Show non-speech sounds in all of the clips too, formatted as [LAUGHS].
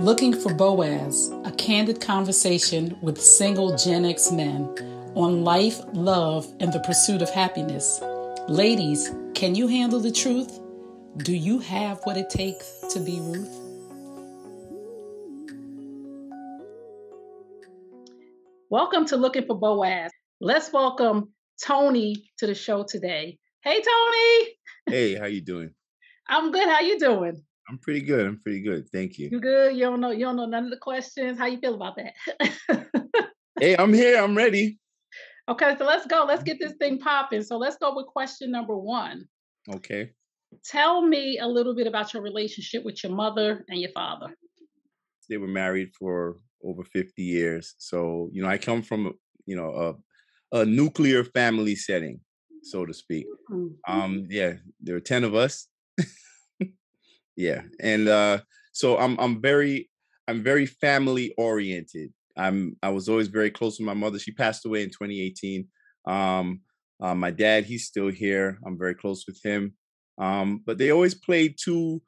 Looking for Boaz, a candid conversation with single Gen X men on life, love, and the pursuit of happiness. Ladies, can you handle the truth? Do you have what it takes to be Ruth? Welcome to Looking for Boaz. Let's welcome Tony to the show today. Hey, Tony. Hey, how you doing? I'm good. How you doing? I'm pretty good. I'm pretty good. Thank you. You good? You don't know. You don't know none of the questions. How you feel about that? hey, I'm here. I'm ready. [LAUGHS] Okay, so let's go. Let's get this thing popping. So let's go with question number one. Okay. Tell me a little bit about your relationship with your mother and your father. They were married for over 50 years. So, you know, I come from, you know, a, a nuclear family setting, so to speak. Mm-hmm. Um, yeah, there are 10 of us. [LAUGHS] Yeah and uh so i'm i'm very i'm very family oriented. I'm i was always very close with my mother. She passed away in 2018 um uh, my dad he's still here. I'm very close with him. Um but they always played two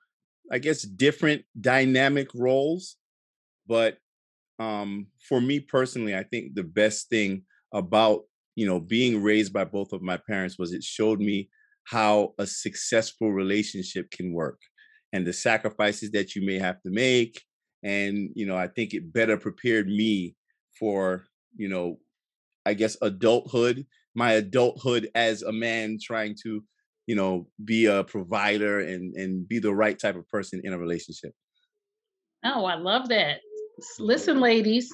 i guess different dynamic roles. But um for me personally i think the best thing about you know being raised by both of my parents was it showed me how a successful relationship can work and the sacrifices that you may have to make and you know i think it better prepared me for you know i guess adulthood my adulthood as a man trying to you know be a provider and and be the right type of person in a relationship. Oh i love that. Listen ladies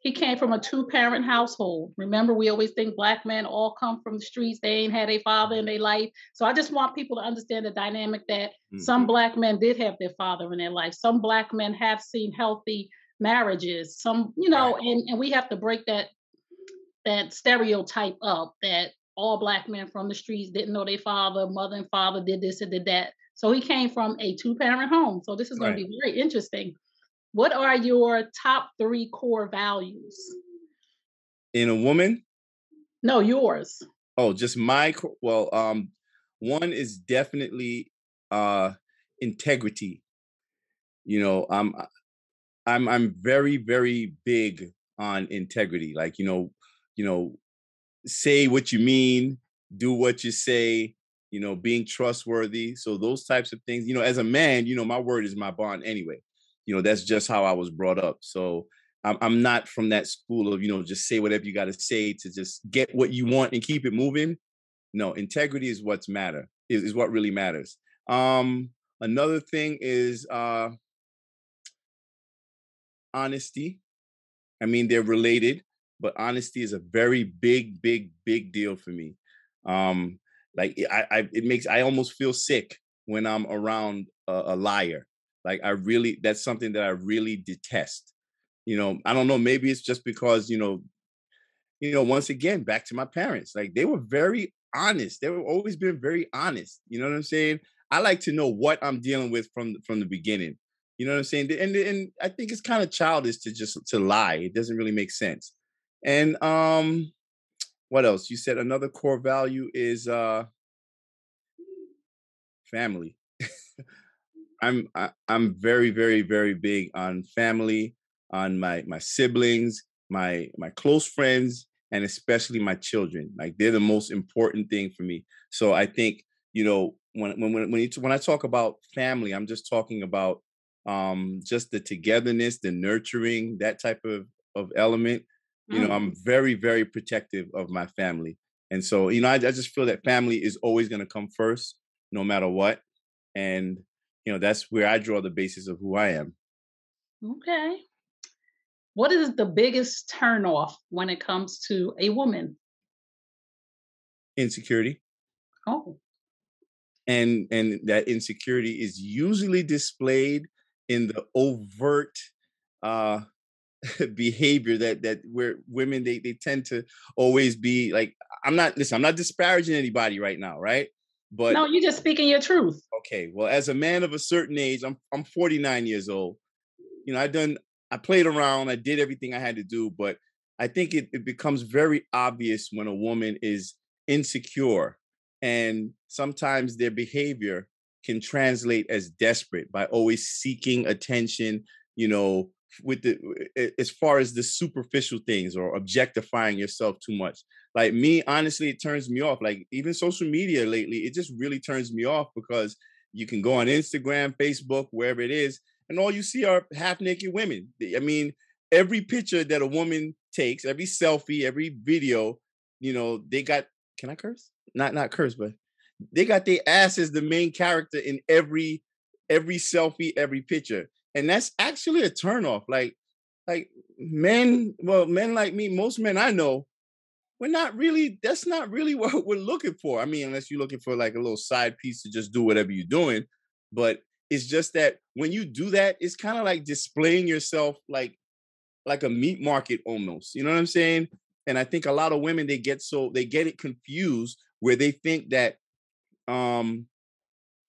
he came from a two parent household. Remember, we always think black men all come from the streets. They ain't had a father in their life. So I just want people to understand the dynamic that mm-hmm. some black men did have their father in their life. Some black men have seen healthy marriages. Some, you know, right. and, and we have to break that that stereotype up that all black men from the streets didn't know their father, mother and father did this and did that. So he came from a two parent home. So this is going right. to be very interesting. What are your top three core values? In a woman? No, yours. Oh, just my well, um, one is definitely uh integrity. You know, I'm I'm I'm very, very big on integrity. Like, you know, you know, say what you mean, do what you say, you know, being trustworthy. So those types of things, you know, as a man, you know, my word is my bond anyway you know that's just how i was brought up. So i'm, I'm not from that school of you know just say whatever you got to say to just get what you want and keep it moving. No integrity is what's matter is, is what really matters. Um another thing is uh honesty. I mean they're related but honesty is a very big big big deal for me. Um like i, I it makes i almost feel sick when i'm around a, a liar like I really, that's something that I really detest. You know, I don't know. Maybe it's just because you know, you know. Once again, back to my parents. Like they were very honest. They were always been very honest. You know what I'm saying? I like to know what I'm dealing with from from the beginning. You know what I'm saying? And and I think it's kind of childish to just to lie. It doesn't really make sense. And um, what else? You said another core value is uh family. I'm I, I'm very very very big on family, on my my siblings, my my close friends, and especially my children. Like they're the most important thing for me. So I think you know when when when you, when I talk about family, I'm just talking about um just the togetherness, the nurturing, that type of of element. You know, mm. I'm very very protective of my family, and so you know I, I just feel that family is always going to come first, no matter what. And you know that's where i draw the basis of who i am. Okay. What is the biggest turnoff when it comes to a woman? Insecurity. Oh. And and that insecurity is usually displayed in the overt uh [LAUGHS] behavior that that where women they they tend to always be like i'm not listen i'm not disparaging anybody right now right but no, you're just speaking your truth. Okay. Well, as a man of a certain age, I'm I'm 49 years old. You know, I done I played around, I did everything I had to do, but I think it, it becomes very obvious when a woman is insecure and sometimes their behavior can translate as desperate by always seeking attention you know with the as far as the superficial things or objectifying yourself too much. Like me honestly it turns me off. Like even social media lately it just really turns me off because you can go on instagram facebook wherever it is and all you see are half naked women i mean every picture that a woman takes every selfie every video you know they got can i curse? Not not curse but they got their ass as the main character in every every selfie every picture and that's actually a turnoff. Like, like men, well, men like me, most men I know, we're not really. That's not really [LAUGHS] what we're looking for. I mean, unless you're looking for like a little side piece to just do whatever you're doing. But it's just that when you do that, it's kind of like displaying yourself like like a meat market almost. You know what I'm saying? And I think a lot of women they get so they get it confused where they think that um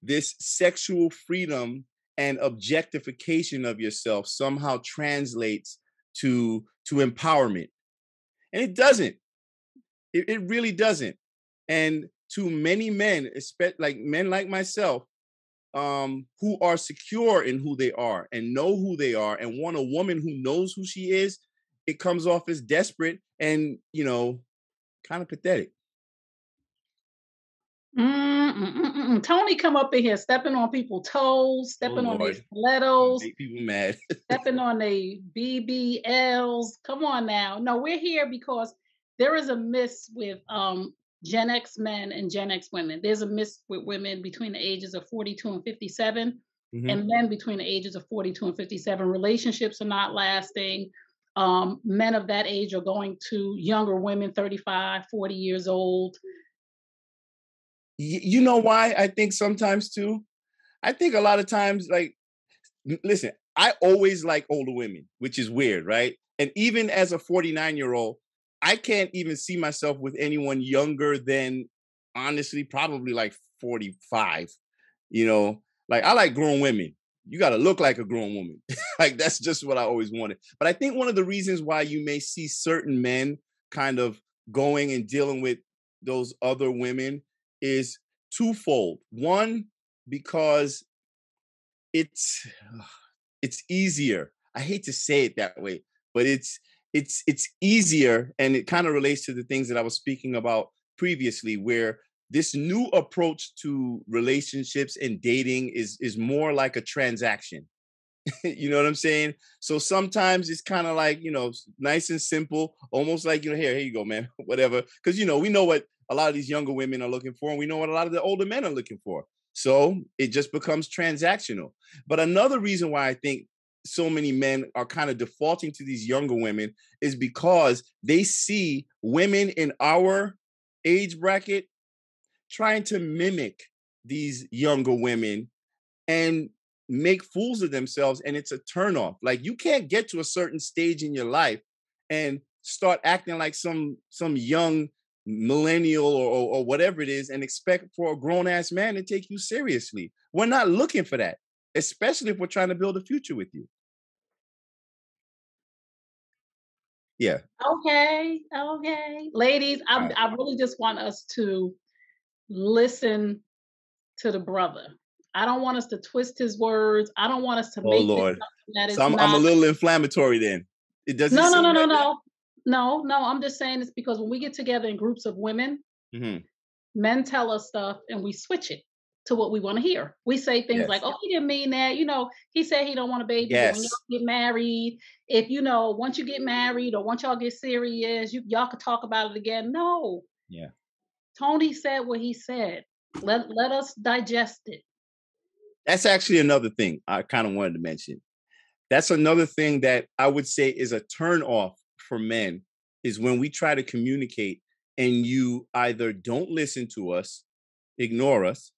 this sexual freedom and objectification of yourself somehow translates to to empowerment. And it doesn't. It, it really doesn't. And to many men like men like myself um who are secure in who they are and know who they are and want a woman who knows who she is it comes off as desperate and you know kind of pathetic Mm-mm-mm-mm. Tony come up in here stepping on people's toes, oh, stepping oh, on their stilettos, make people mad, stepping [LAUGHS] on their BBLs. Come on now. No, we're here because there is a miss with um, Gen X men and Gen X women. There's a miss with women between the ages of 42 and 57, mm-hmm. and men between the ages of 42 and 57. Relationships are not lasting. Um, men of that age are going to younger women, 35, 40 years old you know why I think sometimes too? I think a lot of times, like, listen, I always like older women, which is weird, right? And even as a 49 year old, I can't even see myself with anyone younger than honestly, probably like 45. You know, like I like grown women. You got to look like a grown woman. [LAUGHS] like that's just what I always wanted. But I think one of the reasons why you may see certain men kind of going and dealing with those other women is twofold. One, because it's it's easier. I hate to say it that way, but it's it's it's easier and it kind of relates to the things that I was speaking about previously where this new approach to relationships and dating is is more like a transaction [LAUGHS] you know what I'm saying? So sometimes it's kind of like, you know, nice and simple, almost like, you know, here, here you go, man, [LAUGHS] whatever. Because, you know, we know what a lot of these younger women are looking for, and we know what a lot of the older men are looking for. So it just becomes transactional. But another reason why I think so many men are kind of defaulting to these younger women is because they see women in our age bracket trying to mimic these younger women and make fools of themselves and it's a turnoff. Like you can't get to a certain stage in your life and start acting like some some young millennial or, or, or whatever it is and expect for a grown ass man to take you seriously. We're not looking for that, especially if we're trying to build a future with you. Yeah. Okay. Okay. Ladies, I, right. I really just want us to listen to the brother. I don't want us to twist his words. I don't want us to oh, make Lord. that is so I'm, not... I'm, a little inflammatory then. It doesn't. No, no, no, no, no, no, no. I'm just saying it's because when we get together in groups of women, mm-hmm. men tell us stuff and we switch it to what we want to hear. We say things yes. like, "Oh, he didn't mean that." You know, he said he don't want a baby. Yes. When y'all get married, if you know, once you get married or once y'all get serious, you y'all could talk about it again. No. Yeah. Tony said what he said. Let let us digest it. That's actually another thing I kind of wanted to mention. That's another thing that I would say is a turn off for men is when we try to communicate and you either don't listen to us, ignore us,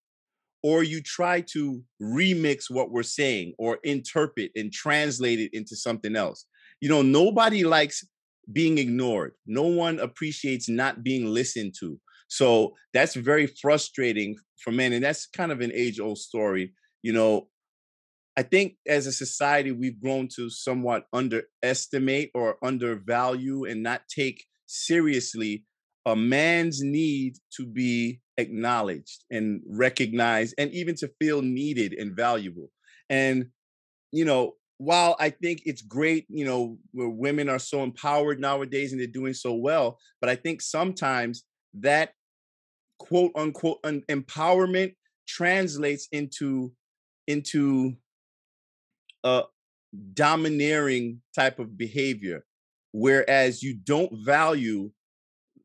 or you try to remix what we're saying or interpret and translate it into something else. You know, nobody likes being ignored. No one appreciates not being listened to. So that's very frustrating for men. And that's kind of an age old story you know, I think as a society, we've grown to somewhat underestimate or undervalue and not take seriously a man's need to be acknowledged and recognized and even to feel needed and valuable. And, you know, while I think it's great, you know, where women are so empowered nowadays and they're doing so well, but I think sometimes that quote unquote un- empowerment translates into into a domineering type of behavior whereas you don't value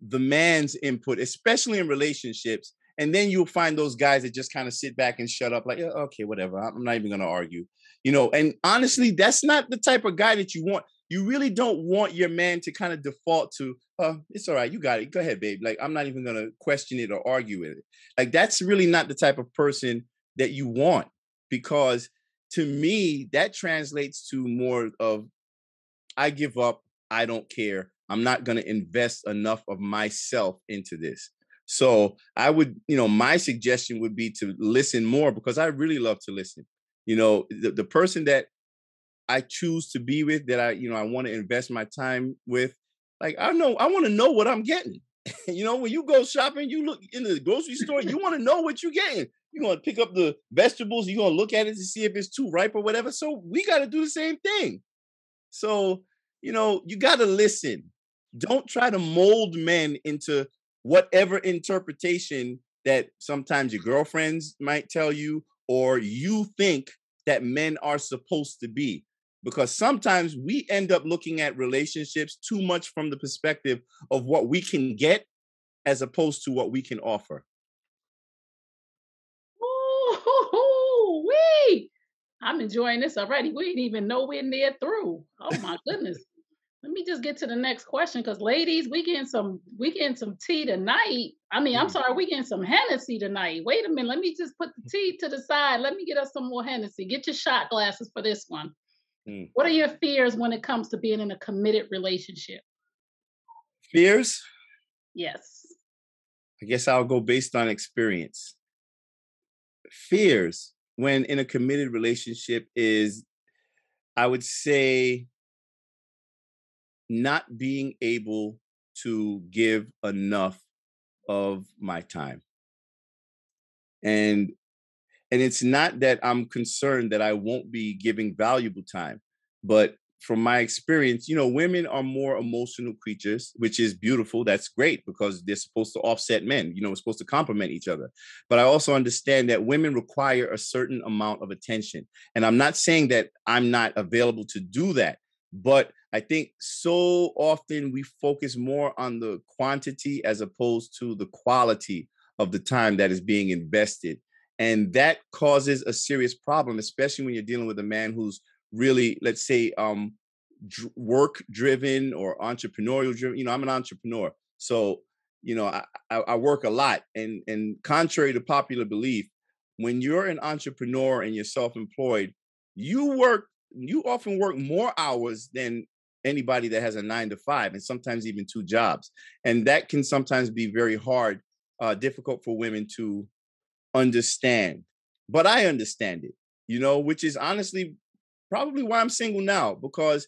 the man's input especially in relationships and then you'll find those guys that just kind of sit back and shut up like yeah, okay whatever i'm not even going to argue you know and honestly that's not the type of guy that you want. You really don't want your man to kind of default to oh it's all right you got it go ahead babe like i'm not even going to question it or argue with it. Like that's really not the type of person that you want because to me that translates to more of i give up i don't care i'm not going to invest enough of myself into this. So i would you know my suggestion would be to listen more because i really love to listen. You know the, the person that i choose to be with that i you know i want to invest my time with like i know i want to know what i'm getting. [LAUGHS] You know when you go shopping you look in the grocery store you want to know what you're getting you're to pick up the vegetables you're to look at it to see if it's too ripe or whatever. So we got to do the same thing. So you know you got to listen. Don't try to mold men into whatever interpretation that sometimes your girlfriends might tell you or you think that men are supposed to be. Because sometimes we end up looking at relationships too much from the perspective of what we can get as opposed to what we can offer. Ooh, wee! I'm enjoying this already. We ain't even nowhere near through. Oh my goodness. Let me just get to the next question because ladies, we getting some we getting some tea tonight. I mean, I'm mm. sorry, we getting some Hennessy tonight. Wait a minute, let me just put the tea to the side. Let me get us some more Hennessy. Get your shot glasses for this one. Mm. What are your fears when it comes to being in a committed relationship? Fears? Yes. I guess I'll go based on experience. Fears when in a committed relationship is, I would say, not being able to give enough of my time. And and it's not that I'm concerned that I won't be giving valuable time, but from my experience, you know, women are more emotional creatures, which is beautiful. That's great because they're supposed to offset men. You know, we're supposed to complement each other. But I also understand that women require a certain amount of attention. And I'm not saying that I'm not available to do that, but I think so often we focus more on the quantity as opposed to the quality of the time that is being invested. And that causes a serious problem, especially when you're dealing with a man who's really, let's say, um, dr- work driven or entrepreneurial driven. You know, I'm an entrepreneur. So, you know, I, I work a lot. And, and contrary to popular belief, when you're an entrepreneur and you're self employed, you work you often work more hours than anybody that has a nine to five and sometimes even two jobs and that can sometimes be very hard uh, difficult for women to understand but i understand it you know which is honestly probably why i'm single now because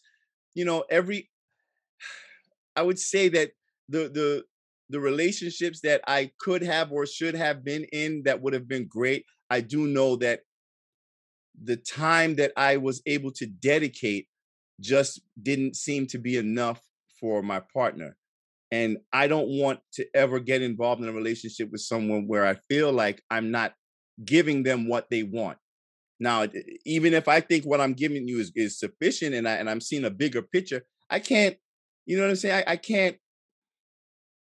you know every [SIGHS] i would say that the the the relationships that i could have or should have been in that would have been great i do know that the time that I was able to dedicate just didn't seem to be enough for my partner. And I don't want to ever get involved in a relationship with someone where I feel like I'm not giving them what they want. Now, even if I think what I'm giving you is, is sufficient and I and I'm seeing a bigger picture, I can't, you know what I'm saying? I, I can't,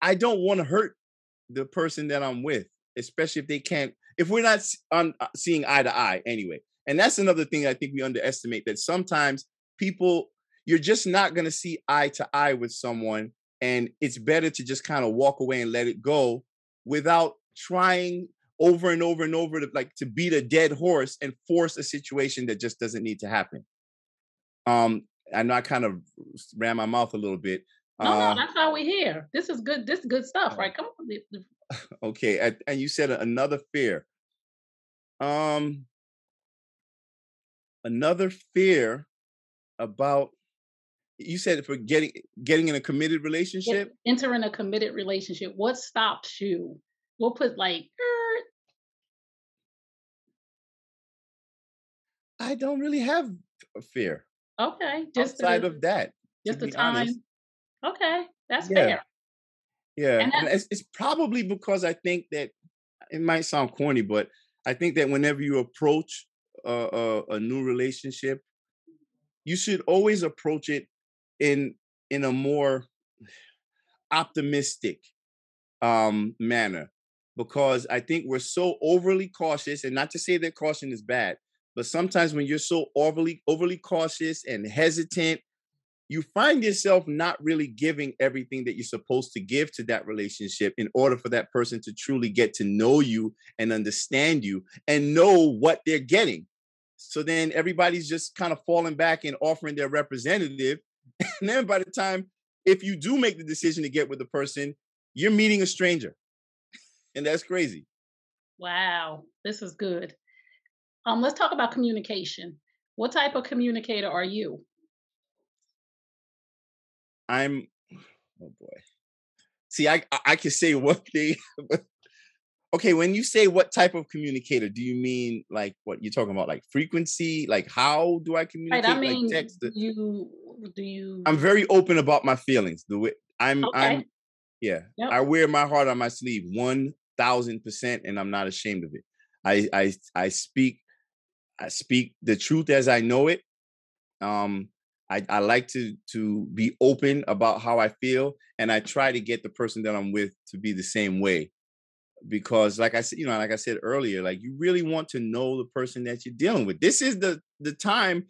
I don't want to hurt the person that I'm with, especially if they can't, if we're not on uh, seeing eye to eye anyway. And that's another thing I think we underestimate that sometimes people, you're just not going to see eye to eye with someone. And it's better to just kind of walk away and let it go without trying over and over and over to like to beat a dead horse and force a situation that just doesn't need to happen. Um, I know I kind of ran my mouth a little bit. No, uh, no, that's how we hear. This is good. This is good stuff, right? Come on. [LAUGHS] Okay, and you said another fear. Um, another fear about you said for getting getting in a committed relationship entering a committed relationship what stops you We'll put like. I don't really have a fear. Okay, just outside the, of that. Just the time. Honest. Okay, that's yeah. fair. Yeah, and, and it's, it's probably because I think that it might sound corny, but I think that whenever you approach a, a, a new relationship, you should always approach it in in a more optimistic um manner because I think we're so overly cautious, and not to say that caution is bad, but sometimes when you're so overly overly cautious and hesitant, you find yourself not really giving everything that you're supposed to give to that relationship in order for that person to truly get to know you and understand you and know what they're getting. So then everybody's just kind of falling back and offering their representative. [LAUGHS] And then by the time, if you do make the decision to get with the person, you're meeting a stranger. And that's crazy. Wow, this is good. Um, let's talk about communication. What type of communicator are you? I'm oh boy. See, I I can say [LAUGHS] one thing. okay, when you say what type of communicator, do you mean like what you're talking about, like frequency? Like how do I communicate? Right, I mean, like text? you do you? I'm very open about my feelings. The way I'm, okay. I'm, yeah. Yep. I wear my heart on my sleeve, one thousand percent, and I'm not ashamed of it. I I I speak, I speak the truth as I know it. Um, I, I like to to be open about how I feel, and I try to get the person that I'm with to be the same way. Because, like I said, you know, like I said earlier, like you really want to know the person that you're dealing with. This is the the time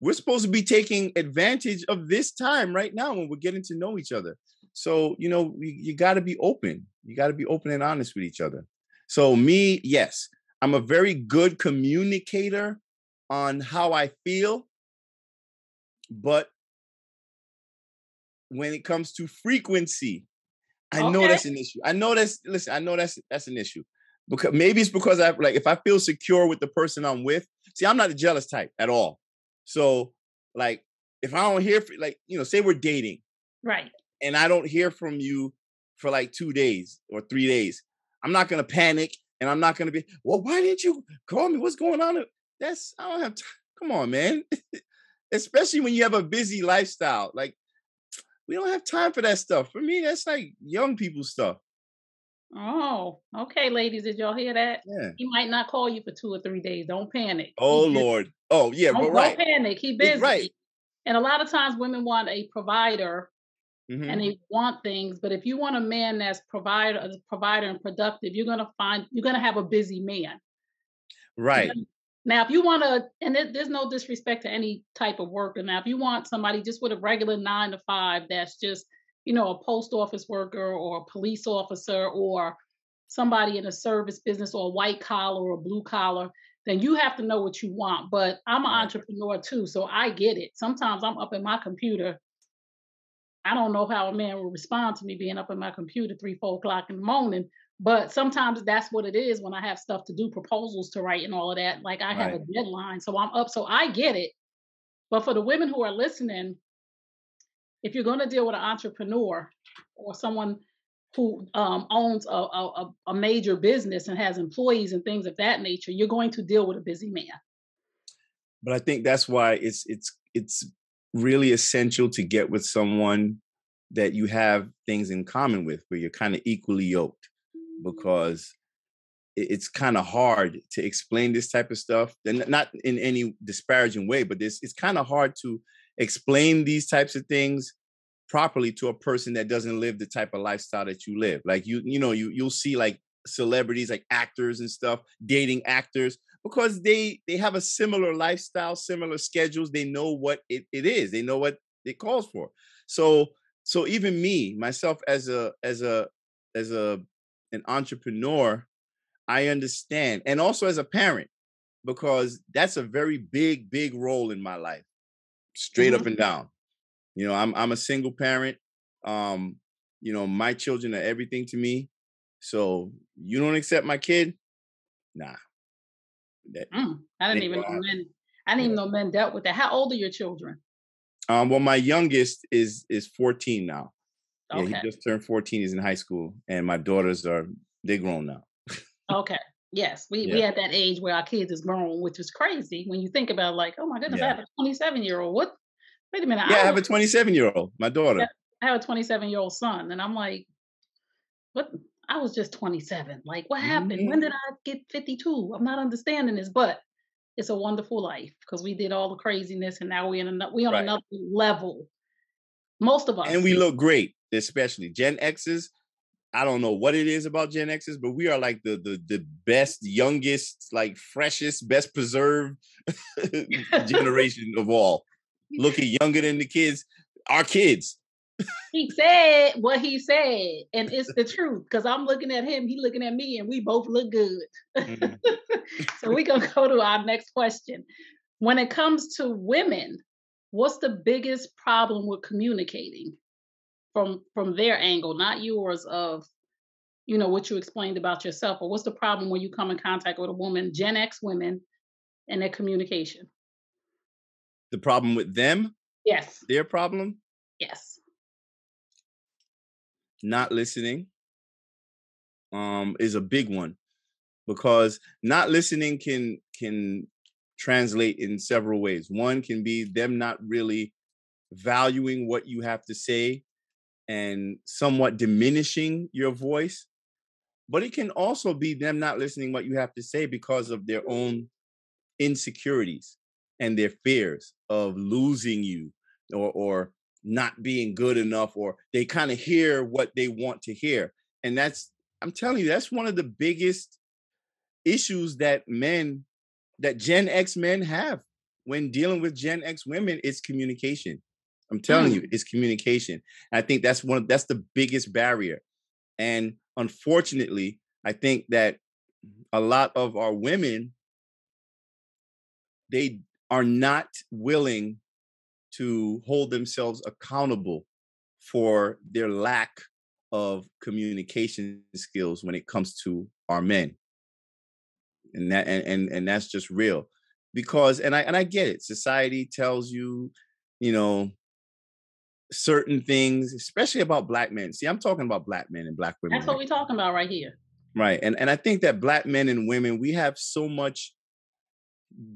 we're supposed to be taking advantage of this time right now when we're getting to know each other. So, you know, you, you got to be open. You got to be open and honest with each other. So, me, yes, I'm a very good communicator on how I feel but when it comes to frequency, I okay. know that's an issue. I know that's listen, I know that's that's an issue. Because maybe it's because I like if I feel secure with the person I'm with. See, I'm not a jealous type at all. So, like, if I don't hear like, you know, say we're dating. Right. And I don't hear from you for like two days or three days. I'm not gonna panic and I'm not gonna be, well, why didn't you call me? What's going on? That's I don't have time. Come on, man. [LAUGHS] especially when you have a busy lifestyle. Like we don't have time for that stuff. For me, that's like young people stuff. Oh, okay, ladies, did y'all hear that? Yeah. He might not call you for two or three days. Don't panic. Oh Lord. Oh yeah, don't, but right. Don't panic. He busy. Right. And a lot of times women want a provider mm-hmm. and they want things, but if you want a man that's provider provider and productive, you're gonna find you're gonna have a busy man. Right. Now, if you want to, and it, there's no disrespect to any type of worker. Now, if you want somebody just with a regular nine to five, that's just, you know, a post office worker or a police officer or somebody in a service business or a white collar or a blue collar, then you have to know what you want. But I'm an entrepreneur too, so I get it. Sometimes I'm up in my computer. I don't know how a man will respond to me being up in my computer three, four o'clock in the morning, but sometimes that's what it is when I have stuff to do, proposals to write and all of that. Like I have a deadline, so I'm up. So I get it. But for the women who are listening, if you're going to deal with an entrepreneur or someone who um, owns a, a, a major business and has employees and things of that nature, you're going to deal with a busy man. But I think that's why it's it's it's really essential to get with someone that you have things in common with, where you're kind of equally yoked mm. because it's kind of hard to explain this type of stuff and not in any disparaging way but this it's kind of hard to explain these types of things properly to a person that doesn't live the type of lifestyle that you live. Like you you know you you'll see like celebrities like actors and stuff dating actors because they they have a similar lifestyle similar schedules they know what it, it is they know what it calls for so so even me myself as a as a as a an entrepreneur, I understand. And also as a parent, because that's a very big, big role in my life, straight mm-hmm. up and down. You know, I'm I'm a single parent. Um, you know, my children are everything to me. So you don't accept my kid? Nah. That, mm, I didn't even know men. I didn't yeah. even know men dealt with that. How old are your children? Um, well, my youngest is is 14 now. Okay. Yeah, he just turned 14. He's in high school, and my daughters are They're grown now. okay. Yes, we yeah. we at that age where our kids is grown, which is crazy when you think about like, oh my goodness, yeah. I have a 27 year old. What? Wait a minute. Yeah, I, I have a 27 year old. My daughter. I have a 27 year old son, and I'm like, what? I was just 27. Like, what happened? Mm-hmm. When did I get 52? I'm not understanding this, but it's a wonderful life because we did all the craziness, and now we're in another, we on right. another level. Most of us, and we look great, especially Gen X's. I don't know what it is about Gen X's, but we are like the the the best, youngest, like freshest, best preserved [LAUGHS] [LAUGHS] generation of all. Looking younger than the kids, our kids he said what he said, and it's the truth. Because I'm looking at him, he looking at me, and we both look good. Mm-hmm. [LAUGHS] so we're gonna go to our next question. When it comes to women, what's the biggest problem with communicating from from their angle, not yours of you know what you explained about yourself, but what's the problem when you come in contact with a woman, Gen X women, and their communication? The problem with them? Yes. Their problem? Yes not listening um, is a big one because not listening can can translate in several ways. One can be them not really valuing what you have to say and somewhat diminishing your voice. But it can also be them not listening what you have to say because of their own insecurities and their fears of losing you or or not being good enough or they kind of hear what they want to hear. And that's i'm telling you that's one of the biggest issues that men that gen x men have when dealing with gen x women is communication. I'm telling mm. you it's communication. And i think that's one that's the biggest barrier. And unfortunately i think that a lot of our women they are not willing to hold themselves accountable for their lack of communication skills when it comes to our men. And that and, and and that's just real. Because and i and i get it society tells you you know certain things especially about black men. See i'm talking about black men and black women that's what we're talking about right here. Right and and i think that black men and women we have so much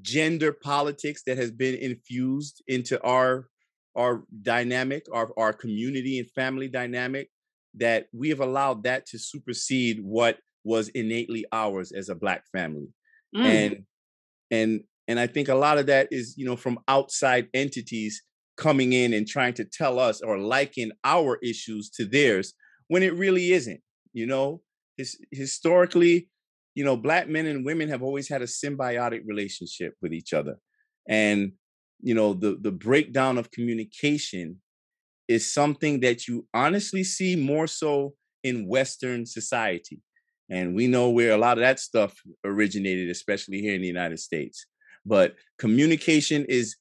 gender politics that has been infused into our our dynamic, our our community and family dynamic, that we have allowed that to supersede what was innately ours as a black family. Mm. And and and I think a lot of that is, you know, from outside entities coming in and trying to tell us or liken our issues to theirs when it really isn't. You know, His, historically, you know, black men and women have always had a symbiotic relationship with each other. And, you know, the the breakdown of communication is something that you honestly see more so in Western society. And we know where a lot of that stuff originated, especially here in the United States. But communication is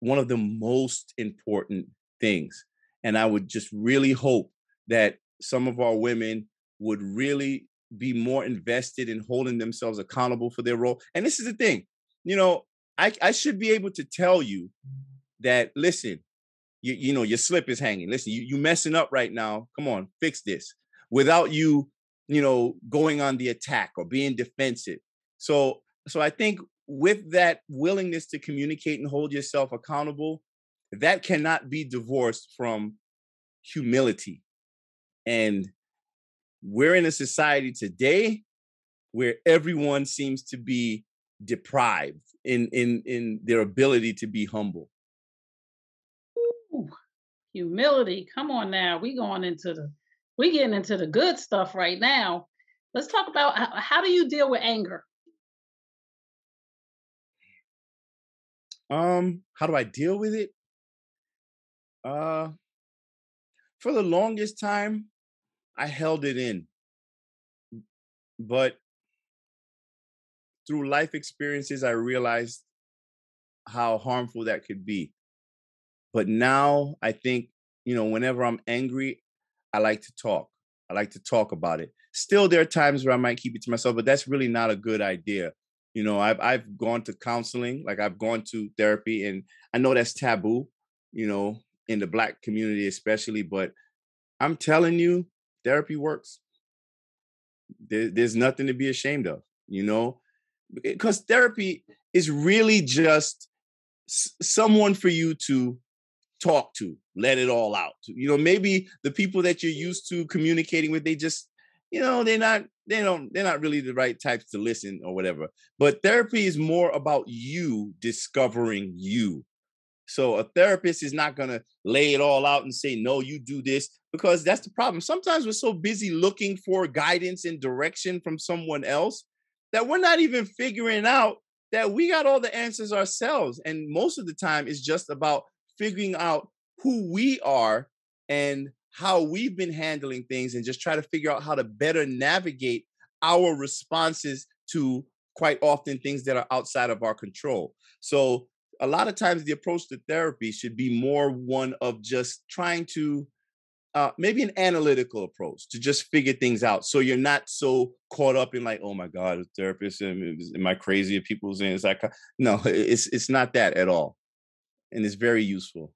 one of the most important things. And I would just really hope that some of our women would really be more invested in holding themselves accountable for their role. And this is the thing, you know, I, I should be able to tell you that, listen, you, you know, your slip is hanging. Listen, you, you messing up right now. Come on, fix this without you, you know, going on the attack or being defensive. So, so I think with that willingness to communicate and hold yourself accountable, that cannot be divorced from humility and we're in a society today where everyone seems to be deprived in in in their ability to be humble. Ooh, humility come on now we going into the we getting into the good stuff right now. Let's talk about how, how do you deal with anger? Um how do i deal with it? Uh for the longest time I held it in. But through life experiences, I realized how harmful that could be. But now I think, you know, whenever I'm angry, I like to talk. I like to talk about it. Still, there are times where I might keep it to myself, but that's really not a good idea. You know, I've I've gone to counseling, like I've gone to therapy, and I know that's taboo, you know, in the black community especially. But I'm telling you, therapy works. there, there's nothing to be ashamed of, you know, because therapy is really just someone for you to talk to, let it all out. You know, maybe the people that you're used to communicating with, they just, you know, they're not, they don't, they're not really the right types to listen or whatever. But therapy is more about you discovering you. So a therapist is not going to lay it all out and say, no, you do this, because that's the problem. Sometimes we're so busy looking for guidance and direction from someone else that we're not even figuring out that we got all the answers ourselves. And most of the time, it's just about figuring out who we are and how we've been handling things and just try to figure out how to better navigate our responses to quite often things that are outside of our control. So, a lot of times, the approach to therapy should be more one of just trying to uh, maybe an analytical approach to just figure things out. So you're not so caught up in like, oh my God, a therapist, am, am I crazy? If people saying it's like, no, it's it's not that at all, and it's very useful.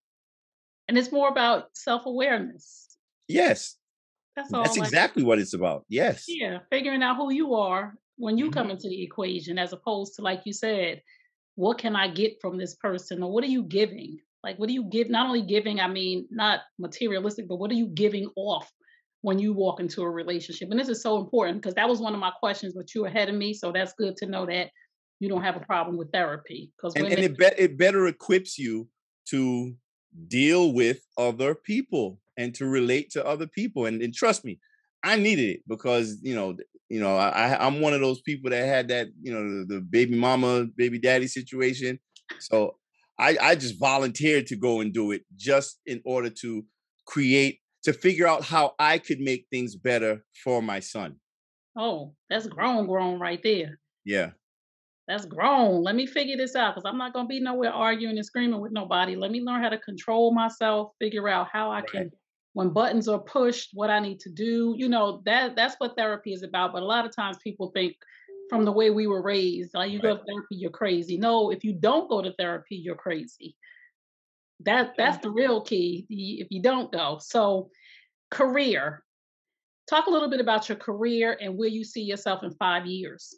And it's more about self awareness. Yes, that's all. That's like, exactly what it's about. Yes. Yeah, figuring out who you are when you mm-hmm. come into the equation, as opposed to like you said, what can I get from this person, or what are you giving? Like, what do you give? Not only giving, I mean, not materialistic, but what are you giving off when you walk into a relationship? And this is so important because that was one of my questions, but you're ahead of me. So that's good to know that you don't have a problem with therapy. Because and, and, it, be- it better equips you to deal with other people and to relate to other people. And, and trust me, I needed it because you know, you know, I, I'm one of those people that had that, you know, the, the baby mama, baby daddy situation. So I, I just volunteered to go and do it just in order to create to figure out how I could make things better for my son. Oh, that's grown, grown right there. Yeah. That's grown. Let me figure this out because I'm not going to be nowhere arguing and screaming with nobody. Let me learn how to control myself, figure out how I right. can, when buttons are pushed, what I need to do. You know, that that's what therapy is about. But a lot of times people think, from the way we were raised. Like you right. go to therapy, you're crazy. No, if you don't go to therapy, you're crazy. That that's the real key. If you don't go, so career. Talk a little bit about your career and where you see yourself in five years.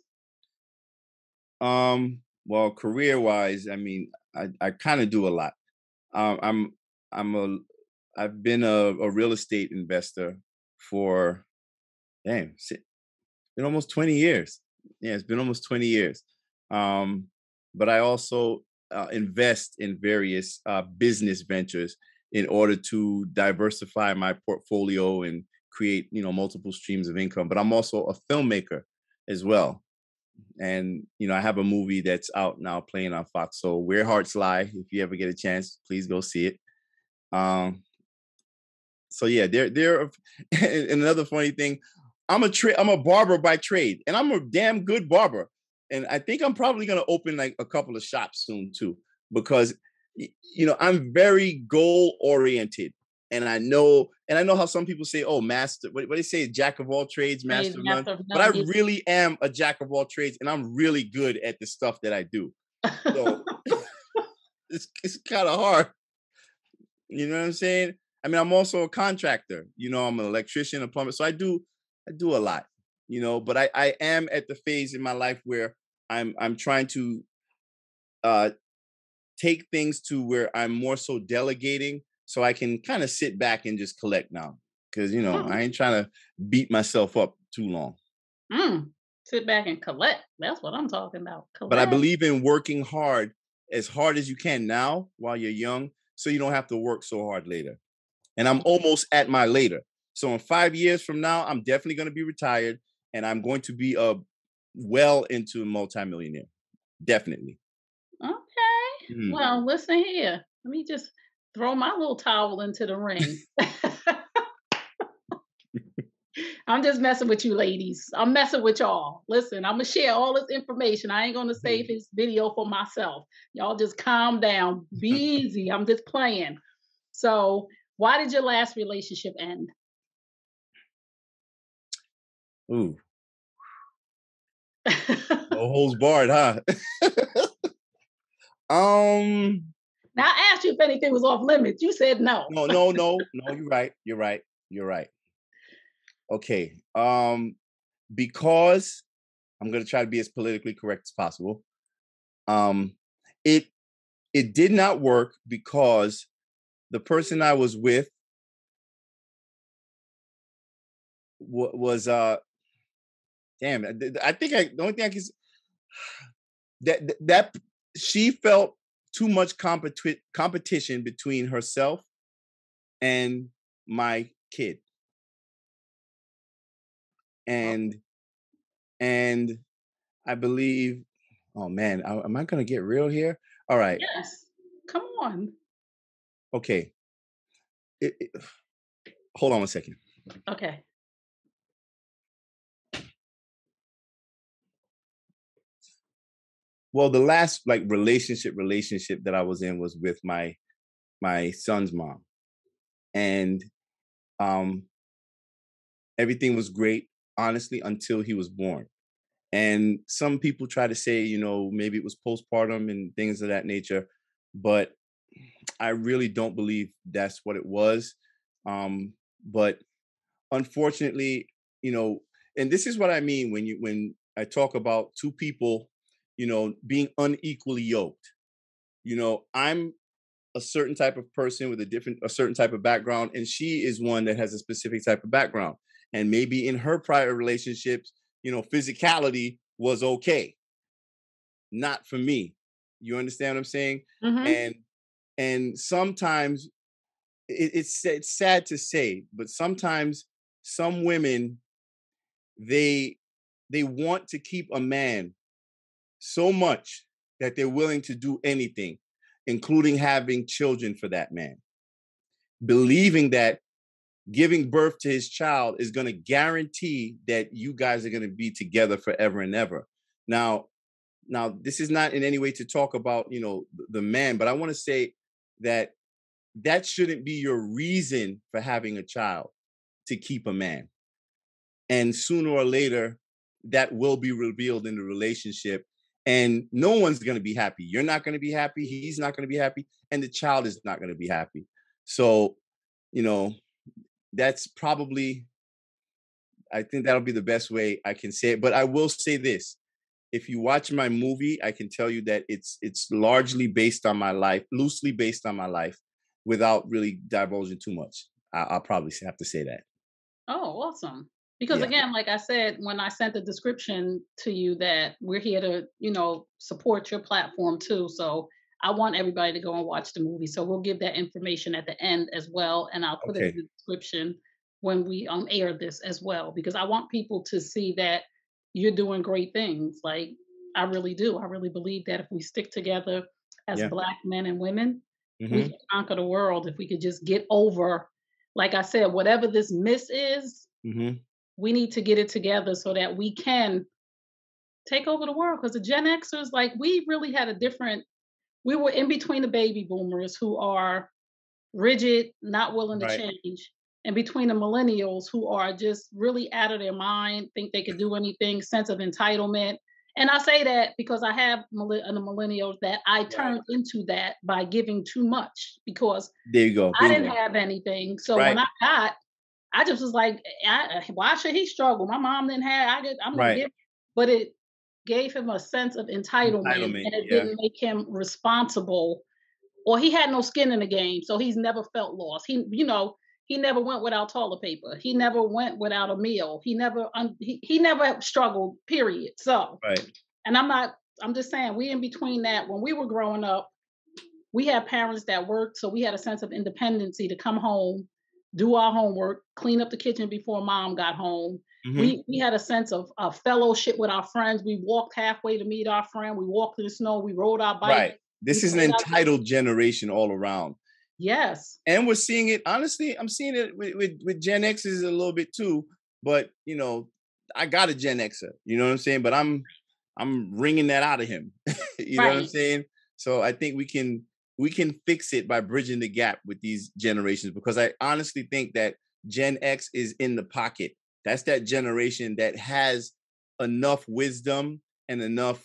Um. Well, career wise, I mean, I I kind of do a lot. Um, I'm I'm a I've been a, a real estate investor for damn, been almost 20 years yeah, it's been almost 20 years. Um, but I also uh, invest in various uh, business ventures in order to diversify my portfolio and create, you know, multiple streams of income. But I'm also a filmmaker as well. And, you know, I have a movie that's out now playing on Fox. So Where Hearts Lie, if you ever get a chance, please go see it. Um, so yeah, there, there. [LAUGHS] And another funny thing, I'm a tra- I'm a barber by trade, and I'm a damn good barber. And I think I'm probably gonna open like a couple of shops soon too, because you know I'm very goal oriented, and I know and I know how some people say, "Oh, master," what, what they say, "Jack of all trades, master, of none." But I really am a jack of all trades, and I'm really good at the stuff that I do. So [LAUGHS] [LAUGHS] it's it's kind of hard. You know what I'm saying? I mean, I'm also a contractor. You know, I'm an electrician, a plumber, so I do I do a lot, you know, but I, I am at the phase in my life where I'm I'm trying to uh take things to where I'm more so delegating so I can kind of sit back and just collect now. Cause you know, mm. I ain't trying to beat myself up too long. Mm. Sit back and collect. That's what I'm talking about. Collect. But I believe in working hard as hard as you can now while you're young, so you don't have to work so hard later. And I'm almost at my later. So in five years from now, I'm definitely going to be retired, and I'm going to be a well into a multimillionaire. Definitely. Okay. Mm. Well, listen here. Let me just throw my little towel into the ring. [LAUGHS] I'm just messing with you ladies. I'm messing with y'all. Listen, I'm gonna share all this information. I ain't gonna save this video for myself. Y'all just calm down. Be [LAUGHS] easy. I'm just playing. So, why did your last relationship end? Ooh. [LAUGHS] no holds barred, huh? [LAUGHS] um. Now I asked you if anything was off limits. You said no. no, no, no, no. You're right. You're right. You're right. Okay. Um, because I'm going to try to be as politically correct as possible. Um, it it did not work because the person I was with was uh damn I think I the only thing I can that that she felt too much competi- competition between herself and my kid. And and I believe oh man am I gonna get real here? All right. Yes. Come on okay. It, it, [SIGHS] hold on a second. Okay. Well the last like relationship relationship that i was in was with my my son's mom. And um everything was great honestly until he was born. And some people try to say you know maybe it was postpartum and things of that nature but i really don't believe that's what it was um but unfortunately you know and this is what i mean when you when i talk about two people you know, being unequally yoked. You know, I'm a certain type of person with a different, a certain type of background, and she is one that has a specific type of background. And maybe in her prior relationships, you know, physicality was okay. Not for me. You understand what I'm saying? Mm-hmm. And and sometimes it, it's it's sad to say, but sometimes some women they they want to keep a man so much that they're willing to do anything, including having children for that man, believing that giving birth to his child is going to guarantee that you guys are going to be together forever and ever. Now, now this is not in any way to talk about you know the man, but I want to say that that shouldn't be your reason for having a child to keep a man. And sooner or later, that will be revealed in the relationship and no one's going to be happy. You're not going to be happy. He's not going to be happy. And the child is not going to be happy. So, you know, that's probably, I think that'll be the best way I can say it. But I will say this if you watch my movie, I can tell you that it's it's largely based on my life, loosely based on my life, without really divulging too much. I, will probably have to say that. Oh, awesome! because yeah. again like i said when i sent the description to you that we're here to you know support your platform too so i want everybody to go and watch the movie so we'll give that information at the end as well and i'll put okay. it in the description when we um air this as well because i want people to see that you're doing great things like i really do i really believe that if we stick together as yeah. black men and women mm-hmm. we can conquer the world if we could just get over like i said whatever this miss is mm-hmm we need to get it together so that we can take over the world. Because the Gen Xers, like, we really had a different, we were in between the baby boomers who are rigid, not willing to right. change, and between the millennials who are just really out of their mind, think they could do anything, sense of entitlement. And I say that because I have uh, the millennials that I turned right. into that by giving too much because there you go. I didn't have anything. So right. when I got, I just was like, I, why should he struggle? My mom didn't have. I did. I'm gonna give. But it gave him a sense of entitlement, entitlement and it yeah. didn't make him responsible. Or he had no skin in the game, so he's never felt lost. He, you know, he never went without toilet paper. He never went without a meal. He never, un, he, he never struggled. Period. So, right. And I'm not. I'm just saying, we in between that. When we were growing up, we had parents that worked, so we had a sense of independency to come home do our homework, clean up the kitchen before mom got home. Mm-hmm. We we had a sense of, of fellowship with our friends. We walked halfway to meet our friend. We walked in the snow. We rode our bike. Right. This is an entitled generation all around. Yes. And we're seeing it. Honestly, I'm seeing it with, with, with Gen X's a little bit too. But you know, I got a Gen Xer. You know what I'm saying? But I'm I'm wringing that out of him. [LAUGHS] you right. know what I'm saying? So I think we can we can fix it by bridging the gap with these generations because I honestly think that Gen X is in the pocket. That's that generation that has enough wisdom and enough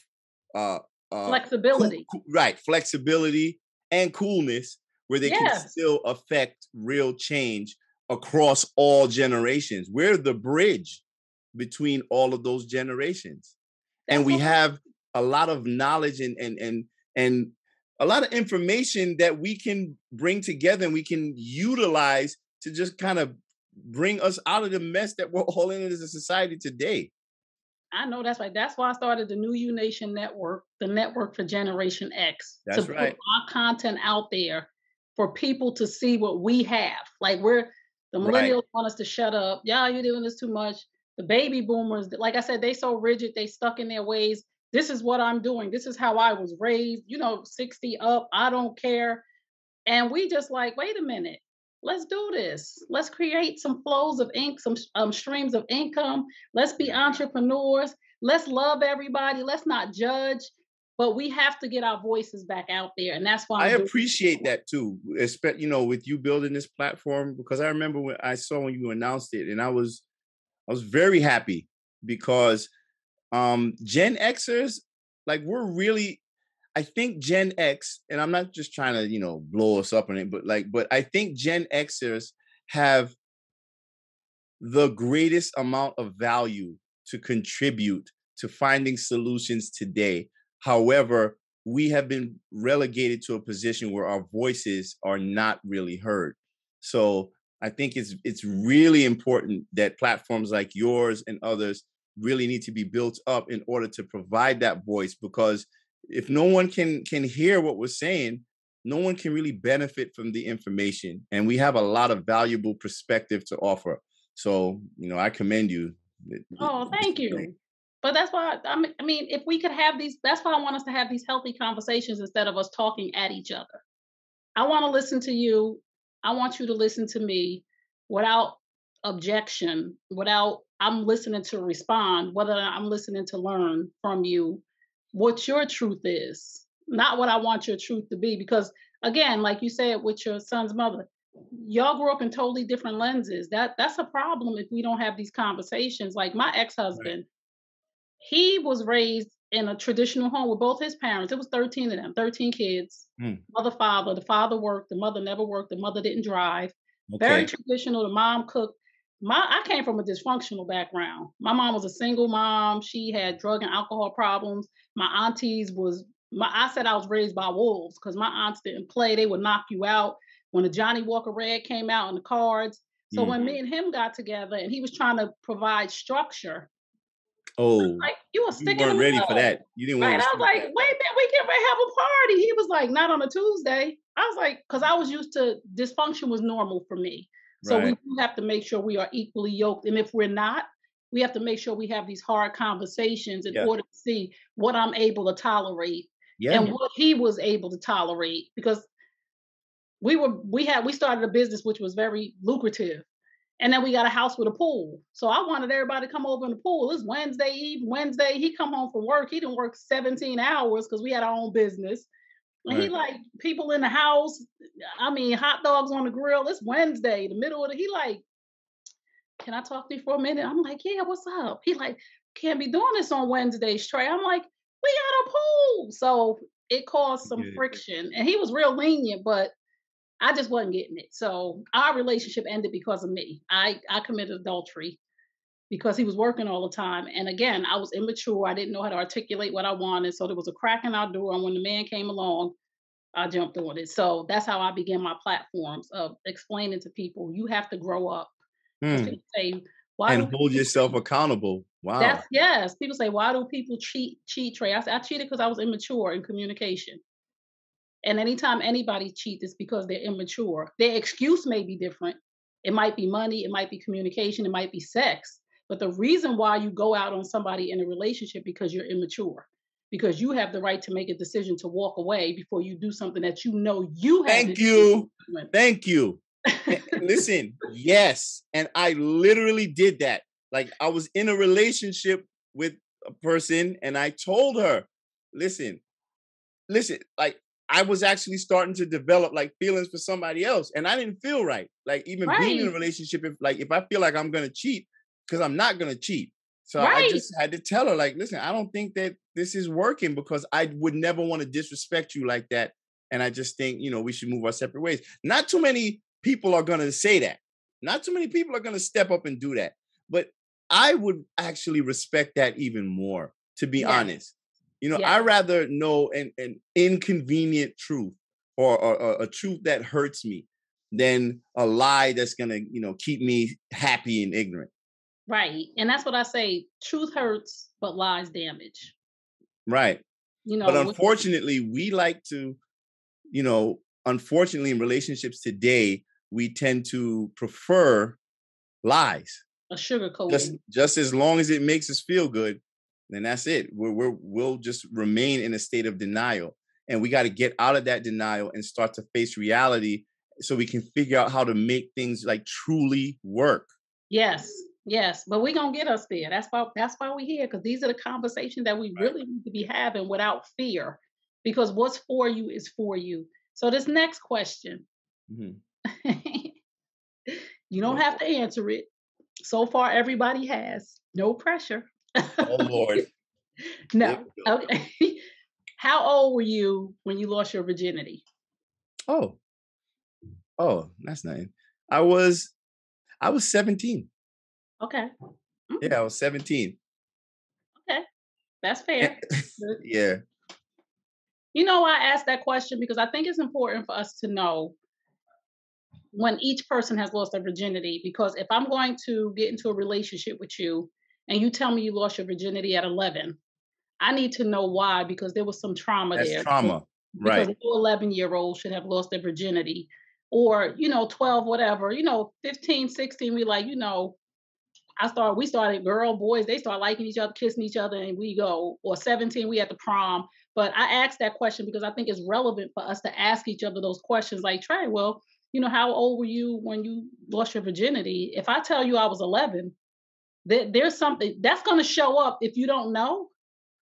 uh, uh flexibility. Cool, right, flexibility and coolness where they can still affect real change across all generations. We're the bridge between all of those generations. And we have a lot of knowledge and and and and a lot of information that we can bring together and we can utilize to just kind of bring us out of the mess that we're [LAUGHS] all in as a society today. I know that's right. That's why I started the New You Nation Network, the network for Generation X, that's to right. put our content out there for people to see what we have. Like we're the millennials right. want us to shut up. Yeah, you're doing this too much. The baby boomers, like I said, they so rigid, they stuck in their ways. This is what I'm doing. This is how I was raised. You know, 60 up. I don't care. And we just like, wait a minute let's do this. Let's create some flows of ink, some um, streams of income. Let's be entrepreneurs. Let's love everybody. Let's not judge. But we have to get our voices back out there, and that's why I'm i appreciate that too. Especially, you know, with you building this platform, because I remember when I saw when you announced it, and I was, I was very happy because um Gen Xers, like, we're really I think Gen X, and I'm not just trying to, you know, blow us up on it, but like, but I think Gen Xers have the greatest amount of value to contribute to finding solutions today. However, we have been relegated to a position where our voices are not really heard. So I think it's it's really important that platforms like yours and others really need to be built up in order to provide that voice because if no one can can hear what we're saying no one can really benefit from the information and we have a lot of valuable perspective to offer. So you know i commend you. Oh thank you but that's why I mean, I mean if we could have these that's why i want us to have these healthy conversations instead of us talking at each other i want to listen to you i want you to listen to me without objection without i'm listening to respond whether i'm listening to learn from you what your truth is, not what I want your truth to be. Because again, like you said with your son's mother, y'all grew up in totally different lenses. That that's a problem if we don't have these conversations. Like my ex-husband. He was raised in a traditional home with both his parents. It was 13 of them, 13 kids. Mm. Mother, father. The father worked, the mother never worked, the mother didn't drive. Okay. Very traditional. The mom cooked my I came from a dysfunctional background. My mom was a single mom. She had drug and alcohol problems. My aunties was my I said I was raised by wolves because my aunts didn't play. They would knock you out. When the Johnnie Walker Red came out in the cards. So mm. when me and him got together and he was trying to provide structure. Oh, like you were sticking. You weren't ready for that. You didn't right. want. I was like, wait a minute, we can have a party. He was like, not on a Tuesday. I was like, because I was used to dysfunction was normal for me. So right. we do have to make sure we are equally yoked. And if we're not, we have to make sure we have these hard conversations in yeah. order to see what I'm able to tolerate yeah. and what he was able to tolerate. Because we were we had we started a business which was very lucrative. And then we got a house with a pool. So I wanted everybody to come over in the pool. It's Wednesday Eve, Wednesday. He come home from work. He didn't work 17 hours because we had our own business. Right. He like people in the house. I mean, hot dogs on the grill. It's Wednesday, the middle of the. He like, can I talk to you for a minute? I'm like, yeah, what's up? He like, can't be doing this on Wednesdays, Tray. I'm like, we got a pool. So it caused some friction, and he was real lenient, but I just wasn't getting it. So our relationship ended because of me. I I committed adultery because he was working all the time. And again, I was immature. I didn't know how to articulate what I wanted. So there was a crack in our door. And when the man came along, I jumped on it. So that's how I began my platforms of explaining to people, you have to grow up. Hmm. Say, why and hold yourself cheat? accountable. Wow. That's yes. People say, why do people cheat? Cheat, Tray. I, I cheated because I was immature in communication. And anytime anybody cheats, it's because they're immature. Their excuse may be different. It might be money, it might be communication, it might be sex. But the reason why you go out on somebody in a relationship because you're immature, because you have the right to make a decision to walk away before you do something that you know you have. Thank you. Thank you. [LAUGHS] Listen, yes. And I literally did that. Like I was in a relationship with a person and I told her, listen, listen, like I was actually starting to develop like feelings for somebody else. And I didn't feel right. Like even right. being in a relationship, if like if I feel like I'm gonna cheat, because I'm not gonna cheat. So right. I just had to tell her, like, listen, I don't think that this is working because I would never want to disrespect you like that. And I just think, you know, we should move our separate ways. Not too many people are gonna say that. Not too many people are gonna step up and do that. But I would actually respect that even more, to be Yes. honest. You know, Yes. I rather know an, an inconvenient truth or, or, or a truth that hurts me than a lie that's gonna, you know, keep me happy and ignorant. Right. And that's what I say. Truth hurts, but lies damage. Right. You know, but with- unfortunately, we like to, you know, unfortunately in relationships today, we tend to prefer lies. a sugar coating. Just just as long as it makes us feel good, then that's it. We're, we're we'll just remain in a state of denial. And we got to get out of that denial and start to face reality so we can figure out how to make things like truly work. Yes, yes, but we're gonna get us there. That's why that's why we're here because these are the conversations that we Right. really need to be having without fear. Because what's for you is for you. So this next question, Mhm. [LAUGHS] you don't have to answer it. So far, everybody has. No pressure. Oh Lord. [LAUGHS] no. Here we go. Okay. [LAUGHS] How old were you when you lost your virginity? Oh. Oh, that's nice. I was I was 17. Okay. Mm, Yeah, I was 17. Okay. That's [LAUGHS] fair. Yeah. You know, why I asked that question because I think it's important for us to know when each person has lost their virginity. Because if I'm going to get into a relationship with you and you tell me you lost your virginity at 11, I need to know why because there was some trauma That's there. trauma. Because Right. no 11 year old should have lost their virginity or, you know, 12, whatever, you know, 15, 16, we like, you know, I start. we started girl, boys, they start liking each other, kissing each other, and we go, or 17, we at the prom. But I asked that question because I think it's relevant for us to ask each other those questions like, Tray, well, you know, how old were you when you lost your virginity? If I tell you I was 11, there, there's something that's going to show up if you don't know.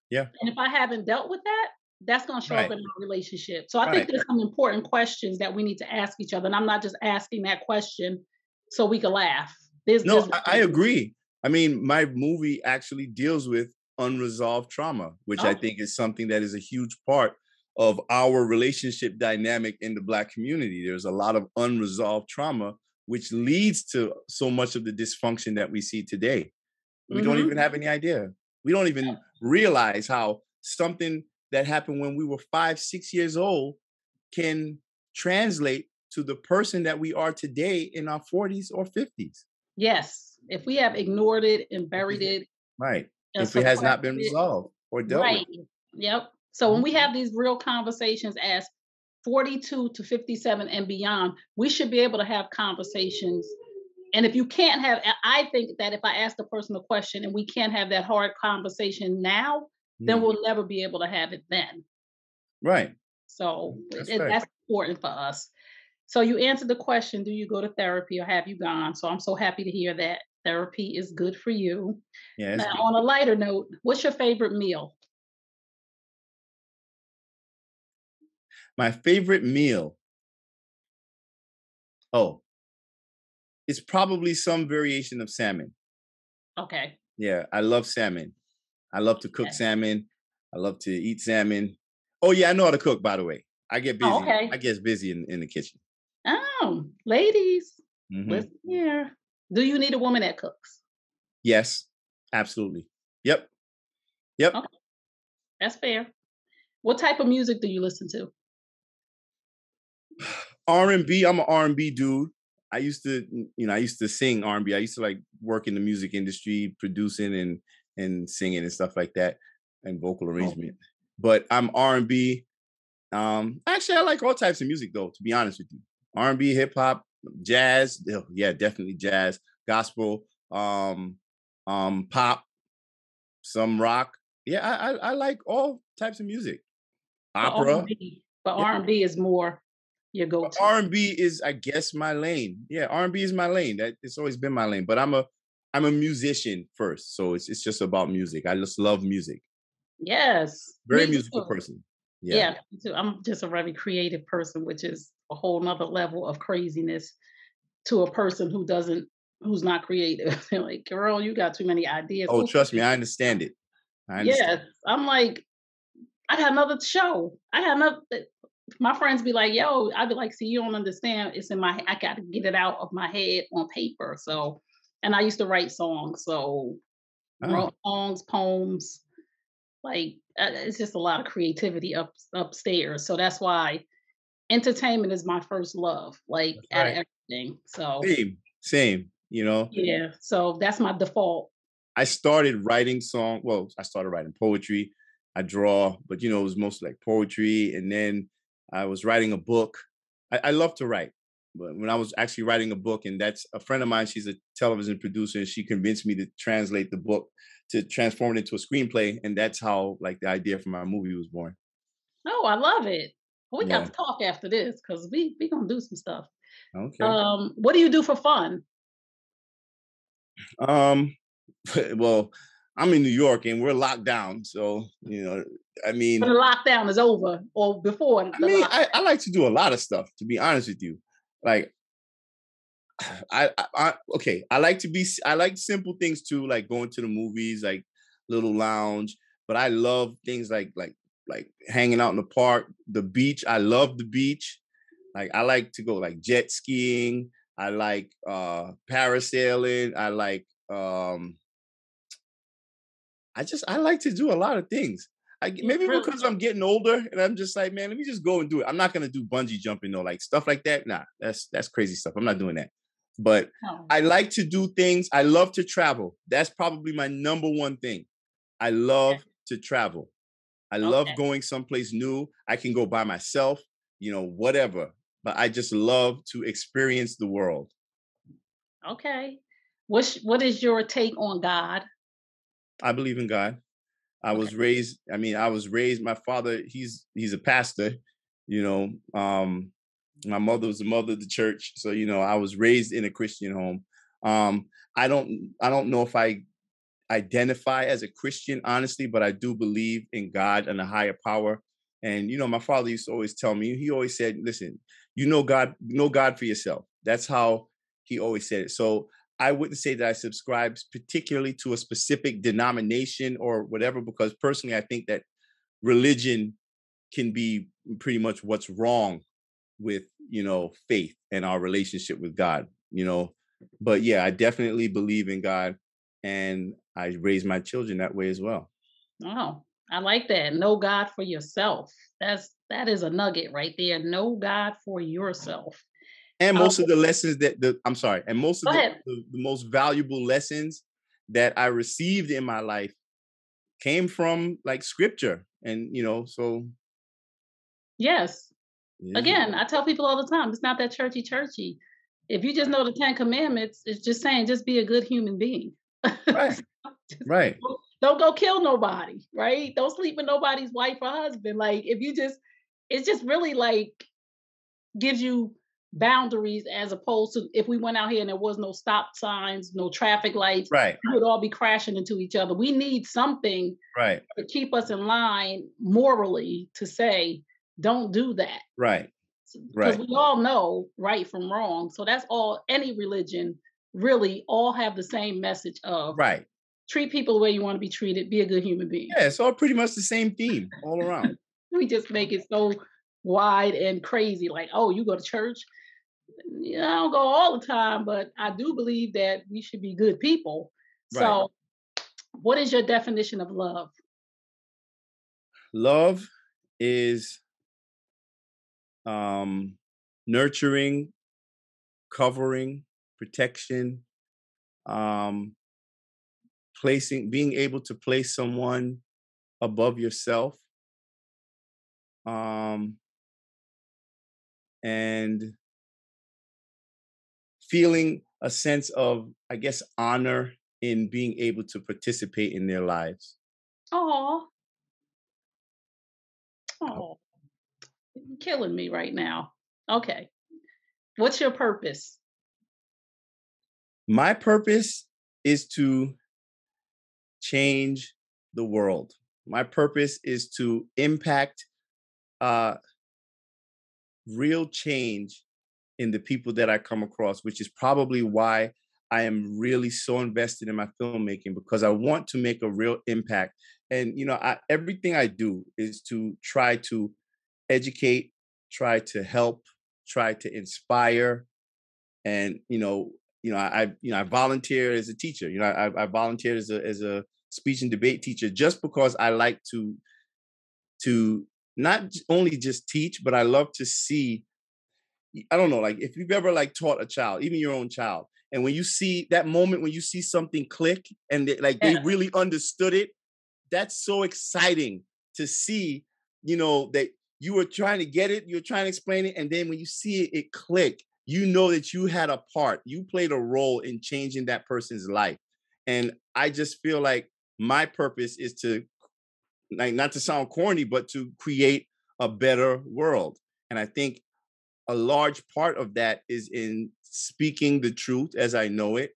Yeah. And if I haven't dealt with that, that's going to show Right. up in our relationship. So I Right. think there's some important questions that we need to ask each other. And I'm not just asking that question so we can laugh. There's, No, there's I, I agree. I mean, my movie actually deals with unresolved trauma, which I Oh. think is something that is a huge part of our relationship dynamic in the Black community. There's a lot of unresolved trauma, which leads to so much of the dysfunction that we see today. We don't Mhm. even have any idea. We don't even realize how something that happened when we were five, six years old can translate to the person that we are today in our 40s or 50s. Yes. If we have ignored it and buried it, Right. if it has not been resolved or dealt right. with. Yep. So when we Mhm. have these real conversations as 42 to 57 and beyond, we should be able to have conversations. And if you can't have, I- think that if I ask the person a question and we can't have that hard conversation now, then Mhm. we'll never be able to have it then. Right. So That's it- right. that's important for us. So you answered the question, do you go to therapy or have you gone? So I'm so happy to hear that therapy is good for you. Yeah. Now, good. on a lighter note, what's your favorite meal? My favorite meal. Oh, it's probably some variation of salmon. Okay. Yeah, I love salmon. I love to cook Okay. salmon. I love to eat salmon. Oh yeah, I know how to cook. By the way, I get busy. Oh, okay. I get busy in, in the kitchen. Oh, ladies, Mhm. listen here. Do you need a woman that cooks? Yes, absolutely. Yep. Yep. Okay. That's fair. What type of music do you listen to? R and B. I'm an R and B dude. I used to, you know, I used to sing R and B. I used to like work in the music industry, producing and and singing and stuff like that, and vocal arrangement. But I'm R and B. Um, actually, I like all types of music though. To be honest with you, R and B, hip hop, jazz. oh, Yeah, definitely jazz, gospel, um, um, pop, some rock. Yeah, I I, I like all types of music. But Opera. R&B, but R&B is more your go-to. R and B is, I guess, my lane. Yeah, R and B is my lane. That it's always been my lane. But I'm a, I'm a musician first, so it's it's just about music. I just love music. yes. Very musical too. person. Yeah. Yeah. I'm just a very creative person, which is a whole nother level of craziness to a person who doesn't, who's not creative. [LAUGHS] Like, girl, you got too many ideas. Oh, trust me, I understand it. I understand. Yes, I'm like, I got another show. I got another. My friends be like, "Yo," I'd be like, "See, you don't understand. It's in my. I got to get it out of my head on paper." So and I used to write songs. So Oh, songs, poems, like uh, it's just a lot of creativity up upstairs. So that's why entertainment is my first love, like that's at right. everything. So Same, same. You know, yeah, so that's my default. I started writing song. Well, I started writing poetry. I draw, but you know, it was mostly like poetry. And then I was writing a book. I, I love to write, but when I was actually writing a book, and that's a friend of mine, she's a television producer, and she convinced me to translate the book to transform it into a screenplay, and that's how like the idea for my movie was born. Oh, I love it. Well, we got to talk after this because we we gonna do some stuff. Okay. Um, what do you do for fun? Um. [LAUGHS] Well, I'm in New York, and we're locked down, so you know, I mean, When the lockdown is over or before I mean. I, I like to do a lot of stuff. To be honest with you, like [SIGHS] I, I, I okay, I like to be. I like simple things too, like going to the movies, like little lounge. But I love things like like like hanging out in the park, the beach. I love the beach. Like I like to go like jet skiing. I like uh parasailing. I like um. I just I like to do a lot of things. I maybe really because I'm getting older and I'm just like, man, let me just go and do it. I'm not gonna do bungee jumping though, like stuff like that. Nah, that's that's crazy stuff. I'm not doing that. But Oh, I like to do things. I love to travel. That's probably my number one thing. I love to travel. I love going someplace new. I can go by myself, you know, whatever. But I just love to experience the world. Okay. What's what is your take on God? I believe in God. I Okay. was raised, I mean, I was raised, my father, he's he's a pastor, you know. Um, my mother was the mother of the church. So, you know, I was raised in a Christian home. Um, I don't I don't know if I identify as a Christian, honestly, but I do believe in God and a higher power. And you know, my father used to always tell me, he always said, listen, you know God, know God for yourself. That's how he always said it. So I wouldn't say that I subscribe particularly to a specific denomination or whatever, because personally I think that religion can be pretty much what's wrong with, you know, faith and our relationship with God, you know. But yeah, I definitely believe in God and I raise my children that way as well. Oh, I like that. Know God for yourself. That's that is a nugget right there. Know God for yourself. And Um, most of the lessons that the I'm sorry, and most of the, the, the most valuable lessons that I received in my life came from like scripture. And you know, so Yes. what- Again, I tell people all the time, it's not that churchy churchy. If you just know the Ten Commandments, it's just saying just be a good human being. right, [LAUGHS] right, don't don't go kill nobody, right? Don't sleep with nobody's wife or husband. Like if you just it's just really like gives you boundaries as opposed to if we went out here and there was no stop signs, no traffic lights, right, we would all be crashing into each other. We need something right, to keep us in line morally to say, don't do that. right, Because right, we all know right from wrong. So that's all any religion really all have the same message of right. treat people the way you want to be treated, be a good human being. Yeah, it's all pretty much the same theme all around. [LAUGHS] We just make it so wide and crazy. Like, oh, you go to church? I don't go all the time, but I do believe that we should be good people. Right. So, what is your definition of love? Love is um nurturing, covering, protection, um placing being able to place someone above yourself um and feeling a sense of i guess honor in being able to participate in their lives. Oh, oh, killing me right now. Okay, what's your purpose? my purpose is to change the world. My purpose is to impact uh real change in the people that i come across which is probably why i am really so invested in my filmmaking because i want to make a real impact and you know I, everything i do is to try to educate try to help try to inspire and you know you know, I, you know, I volunteer as a teacher. You know, I, I volunteered as a as a speech and debate teacher just because I like to to not only just teach, but I love to see. I don't know, like if you've ever like taught a child, even your own child, and when you see that moment when you see something click and they, like yeah. they really understood it, that's so exciting to see. You know that you were trying to get it, you're trying to explain it, and then when you see it, it click. You know that you had a part, you played a role in changing that person's life, and I just feel like my purpose is to like not to sound corny, but to create a better world. And I think a large part of that is in speaking the truth as I know it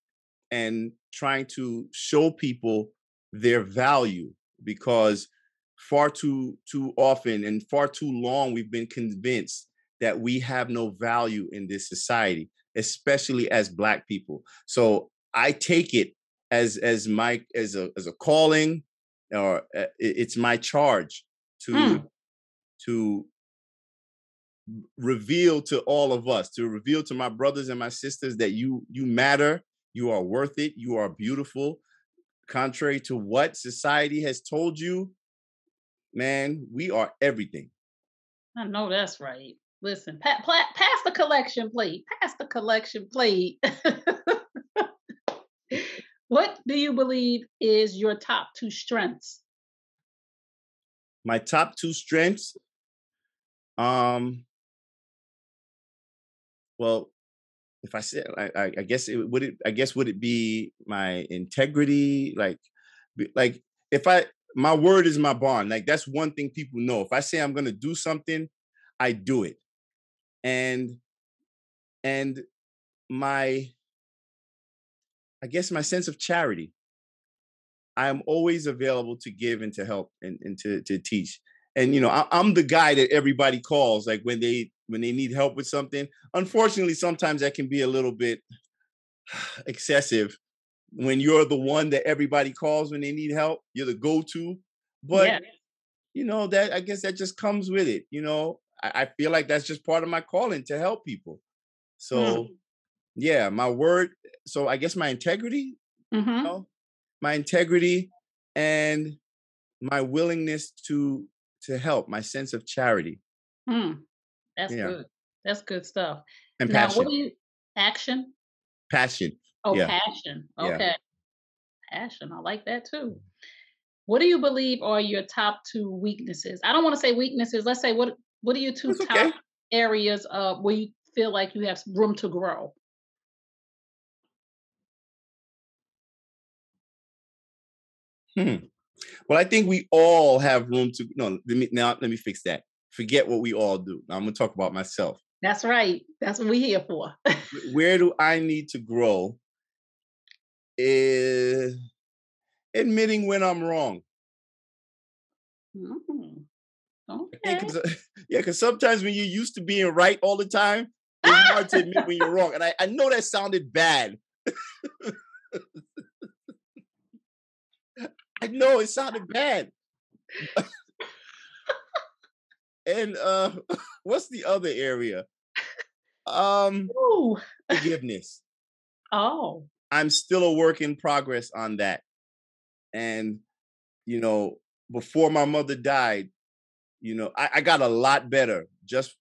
and trying to show people their value because far too too often and far too long we've been convinced that we have no value in this society especially as black people so i take it as as my as a as a calling or uh, it's my charge to mm. to reveal to all of us to reveal to my brothers and my sisters that you you matter you are worth it you are beautiful. Contrary to what society has told you man we are everything. I know that's right. Listen pa- pa- pass the collection plate pass the collection plate. [LAUGHS] What do you believe is your top two strengths? My top two strengths um well if i said i i guess it would it i guess would it be my integrity? Like like if i my word is my bond like that's one thing people know. If i say i'm going to do something i do it. And and my i guess my sense of charity. I'm always available to give and to help and, and to to teach. And you know, I, I'm the guy that everybody calls like when they when they need help with something. Unfortunately, sometimes that can be a little bit [SIGHS] excessive when you're the one that everybody calls when they need help. You're the go-to. But yeah. you know that I guess that just comes with it. You know, I, I feel like that's just part of my calling to help people. So mm. yeah, my word. So I guess my integrity. Mm-hmm. You know, my integrity and my willingness to to help my sense of charity hmm. that's yeah. good that's good stuff and now, passion what do you action passion oh yeah. passion okay yeah. passion i like that too what do you believe are your top two weaknesses i don't want to say weaknesses let's say what what are your two top okay. areas of where you feel like you have room to grow Hmm. Well, I think we all have room to no. Let me now. Let me fix that. Forget what we all do. Now I'm going to talk about myself. That's right. That's what we're here for. Where do I need to grow? Is admitting when I'm wrong. Mm. Okay. Cause, [LAUGHS] yeah, because sometimes when you're used to being right all the time, it's hard to admit when you're wrong. And I, I know that sounded bad. [LAUGHS] I know it sounded bad. and uh [LAUGHS] what's the other area? Um Ooh. forgiveness. [LAUGHS] Oh. I'm still a work in progress on that. And you know, before my mother died, you know, I, I got a lot better just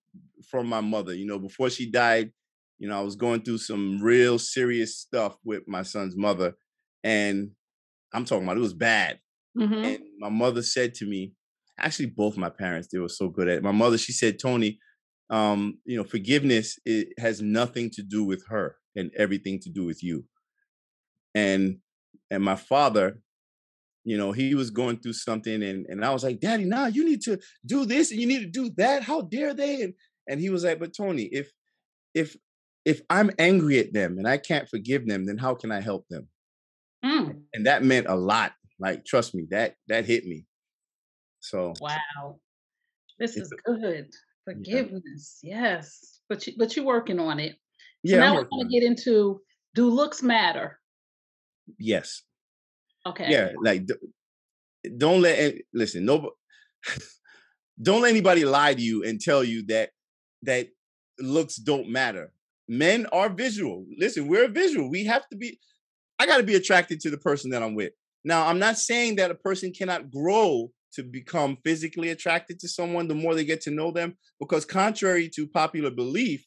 from my mother. You know, before she died, you know, I was going through some real serious stuff with my son's mother. And I'm talking about it was bad. Mm-hmm. And my mother said to me, actually, both my parents, they were so good at it. My mother, she said, Tony, um, you know, forgiveness it has nothing to do with her and everything to do with you. And and my father, you know, he was going through something, and and I was like, Daddy, nah, you need to do this and you need to do that. How dare they? And and he was like, But Tony, if if if I'm angry at them and I can't forgive them, then how can I help them? Mm. And that meant a lot. Like, trust me, that that hit me. So wow, this is good. Forgiveness, yeah. yes, but you but you're working on it. So yeah, now we're going to get into do looks matter? Yes. Okay. Yeah, like don't let listen. No, [LAUGHS] don't let anybody lie to you and tell you that that looks don't matter. men are visual. Listen, we're visual. We have to be. I got to be attracted to the person that I'm with. Now, I'm not saying that a person cannot grow to become physically attracted to someone the more they get to know them, because contrary to popular belief,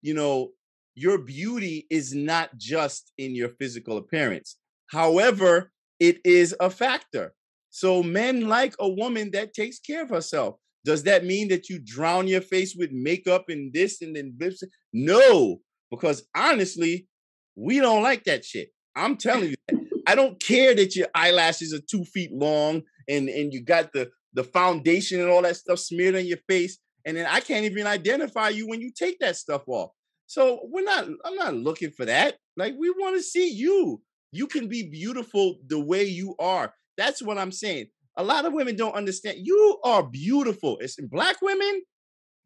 you know, your beauty is not just in your physical appearance. However, it is a factor. So men like a woman that takes care of herself. Does that mean that you drown your face with makeup and this and then this? No, because honestly, we don't like that shit. I'm telling you that. I don't care that your eyelashes are two feet long and and you got the the foundation and all that stuff smeared on your face, and then I can't even identify you when you take that stuff off. So we're not. I'm not looking for that. Like we want to see you. You can be beautiful the way you are. That's what I'm saying. A lot of women don't understand. You are beautiful. It's black women.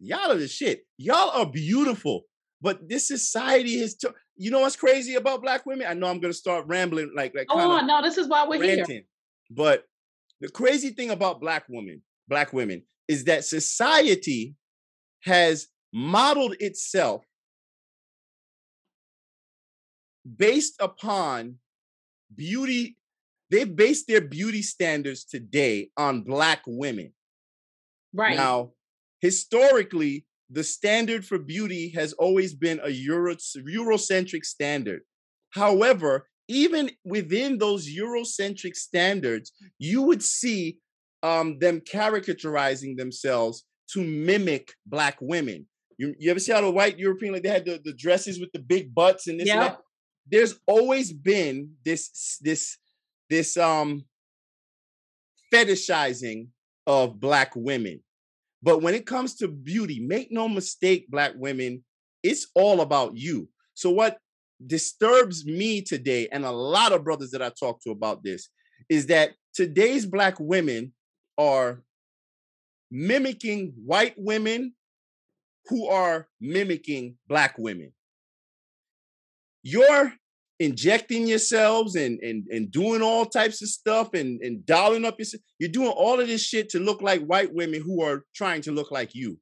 Y'all are the shit. Y'all are beautiful. But this society has. T- you know what's crazy about black women? I know I'm gonna start rambling like like. Oh no, this is why we're ranting. here. But the crazy thing about black women, black women, is that society has modeled itself based upon beauty. They've based their beauty standards today on black women. Right. Now, historically, the standard for beauty has always been a Euro, Eurocentric standard. However, even within those Eurocentric standards, you would see um, them caricaturizing themselves to mimic black women. You, you ever see how the white European like they had the, the dresses with the big butts and this yep. and? There's always been this this this um fetishizing of black women. But when it comes to beauty, make no mistake, black women, it's all about you. So what disturbs me today, and a lot of brothers that I talk to about this, is that today's black women are mimicking white women who are mimicking black women. You're injecting yourselves and and and doing all types of stuff and and dolling up yourself. You're doing all of this shit to look like white women who are trying to look like you.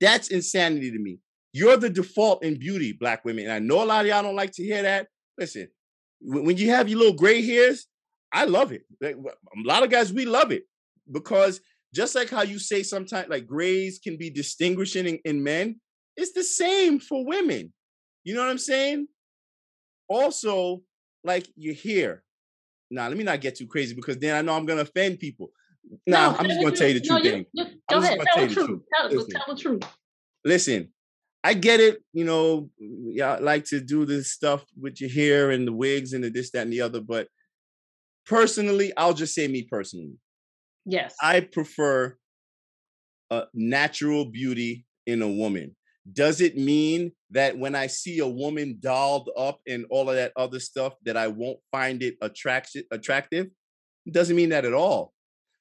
That's insanity to me. You're the default in beauty, black women. And I know a lot of y'all don't like to hear that. Listen, when you have your little gray hairs, I love it. A lot of guys, we love it because just like how you say sometimes like grays can be distinguishing in, in men, it's the same for women. You know what I'm saying? Also, like your here. Now, let me not get too crazy because then I know I'm gonna offend people. Now, nah, I'm just gonna tell you the truth. No, you, you, go ahead, tell the truth. Tell, tell the truth. Listen, I get it. You know, y'all like to do this stuff with your hair and the wigs and the this, that, and the other. But personally, I'll just say me personally. Yes. I prefer a natural beauty in a woman. Does it mean that when I see a woman dolled up and all of that other stuff that I won't find it attraction attractive? It doesn't mean that at all.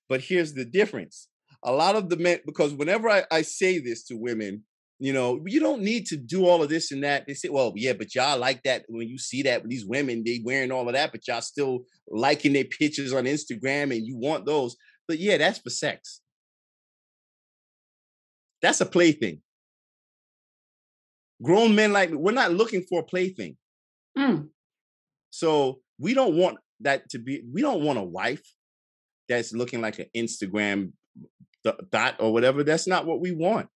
But here's the difference. A lot of the men, because whenever I, I say this to women, you know, you don't need to do all of this and that. They say, well, yeah, but y'all like that when you see that these women, they wearing all of that, but y'all still liking their pictures on Instagram and you want those. But yeah, that's for sex. That's a plaything. Grown men like me, we're not looking for a plaything. Mm. So we don't want that to be, we don't want a wife that's looking like an Instagram dot or whatever. That's not what we want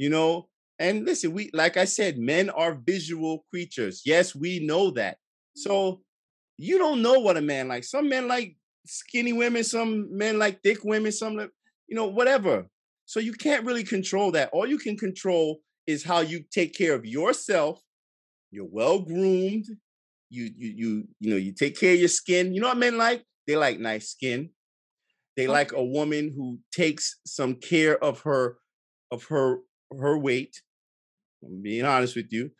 you know and listen we like i said men are visual creatures yes we know that so you don't know what a man like some men like skinny women some men like thick women some you know whatever so you can't really control that all you can control is how you take care of yourself you're well groomed you you you you know you take care of your skin you know what men like they like nice skin they like a woman who takes some care of her of her her weight. I'm being honest with you.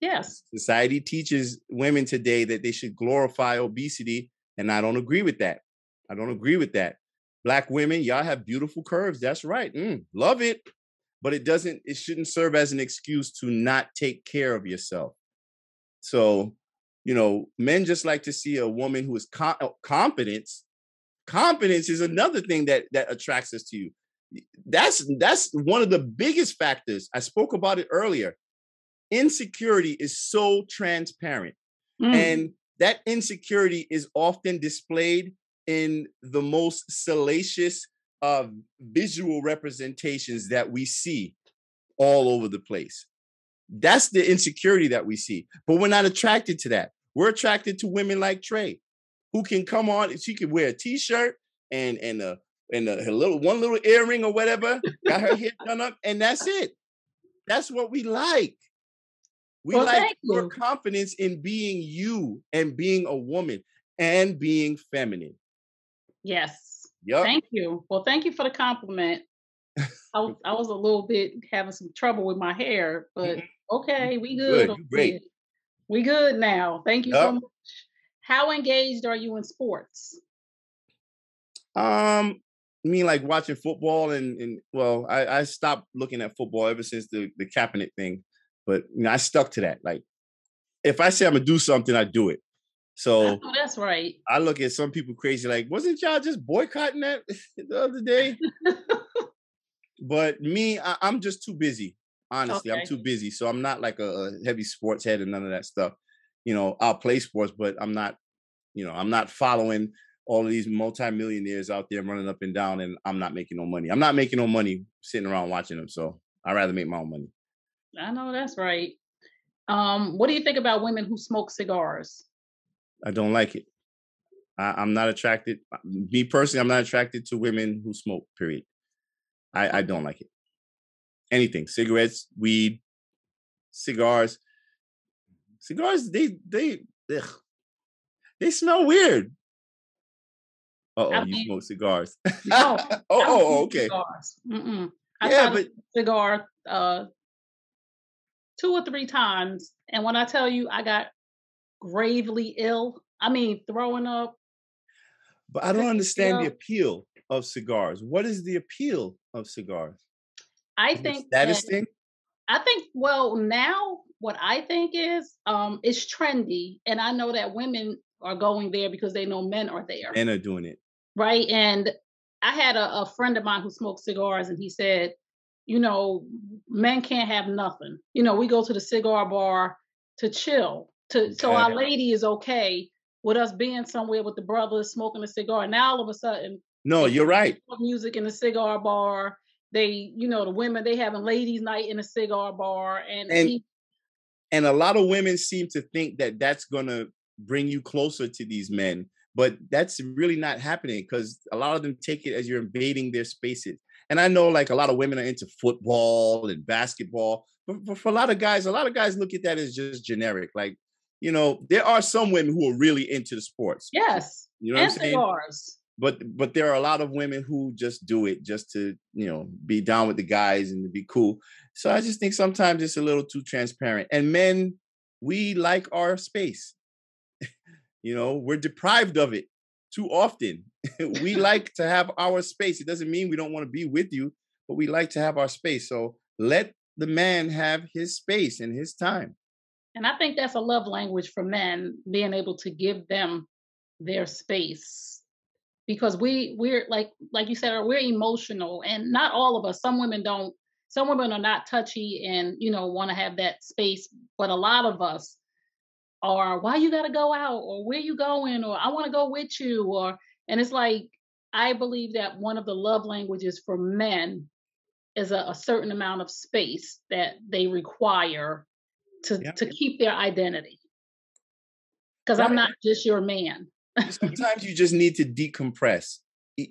Yes. Society teaches women today that they should glorify obesity, and I don't agree with that. I don't agree with that. Black women, y'all have beautiful curves. That's right. Mm, love it. But it doesn't, it shouldn't serve as an excuse to not take care of yourself. So, you know, men just like to see a woman who is com- uh, confidence. Confidence is another thing that that attracts us to you that's that's one of the biggest factors. I spoke about it earlier. insecurity is so transparent. Mm. And that insecurity is often displayed in the most salacious uh, visual representations that we see all over the place. That's the insecurity that we see. But we're not attracted to that. We're attracted to women like Tray, who can come on. She can wear a t-shirt and and a and a, little one little earring or whatever, got her hair done up, and that's it. That's what we like. We well, like your confidence in being you and being a woman and being feminine. Yes. Yep. Thank you. Well, thank you for the compliment. I was I was a little bit having some trouble with my hair, but mm-hmm. okay, we good. good great. We good now. Thank you yep. so much. How engaged are you in sports? Um, I mean like watching football and and well, I, I stopped looking at football ever since the the Kaepernick thing, but you know I stuck to that. Like, if I say I'm gonna do something, I do it. So oh, that's right. I look at some people crazy, like, wasn't y'all just boycotting that [LAUGHS] the other day? [LAUGHS] but me, I, am just too busy. Honestly, okay. I'm too busy. So I'm not like a, a heavy sports head and none of that stuff. You know, I'll play sports, but I'm not, you know, I'm not following all of these multimillionaires out there running up and down, and I'm not making no money. I'm not making no money sitting around watching them. So I'd rather make my own money. I know that's right. Um, what do you think about women who smoke cigars? I don't like it. I, am not attracted. Uh, me personally, I'm not attracted to women who smoke. Period. I, I don't like it. Anything, cigarettes, weed, cigars. Cigars, they they ugh, they smell weird. Oh, you smoke cigars. [LAUGHS] No, oh, oh, oh, okay. Cigars. Mm-mm. I yeah, but cigar uh, two or three times, and when I tell you I got gravely ill, I mean throwing up. But I don't understand the appeal of cigars. What is the appeal of cigars? I think status that, thing. I think well now what I think is um it's trendy, and I know that women are going there because they know men are there. Men are doing it right? And I had a, a friend of mine who smoked cigars, and he said, you know, men can't have nothing. You know, we go to the cigar bar to chill. To so our lady is okay with us being somewhere with the brothers smoking a cigar. Now all of a sudden, no, you're right. Music in the cigar bar. They, you know, the women they having ladies' night in a cigar bar, and and, he, and a lot of women seem to think that that's gonna bring you closer to these men but that's really not happening because a lot of them take it as you're invading their spaces. And I know like a lot of women are into football and basketball, but, but for a lot of guys, a lot of guys look at that as just generic. Like, you know, there are some women who are really into the sports. Yes. You know and what I'm saying? Cigars. But but there are a lot of women who just do it just to, you know, be down with the guys and to be cool. So I just think sometimes it's a little too transparent. And men, we like our space. [LAUGHS] You know, we're deprived of it too often. [LAUGHS] we [LAUGHS] like to have our space. It doesn't mean we don't want to be with you, but we like to have our space. So let the man have his space and his time. And I think that's a love language for men, being able to give them their space. Because we we're like like you said, we're emotional and not all of us. Some women don't some women are not touchy and you know want to have that space, but a lot of us or why you got to go out or where you going or I want to go with you or and it's like I believe that one of the love languages for men is a, a certain amount of space that they require to yeah. to keep their identity. Because right. I'm not just your man. Sometimes you just need to decompress.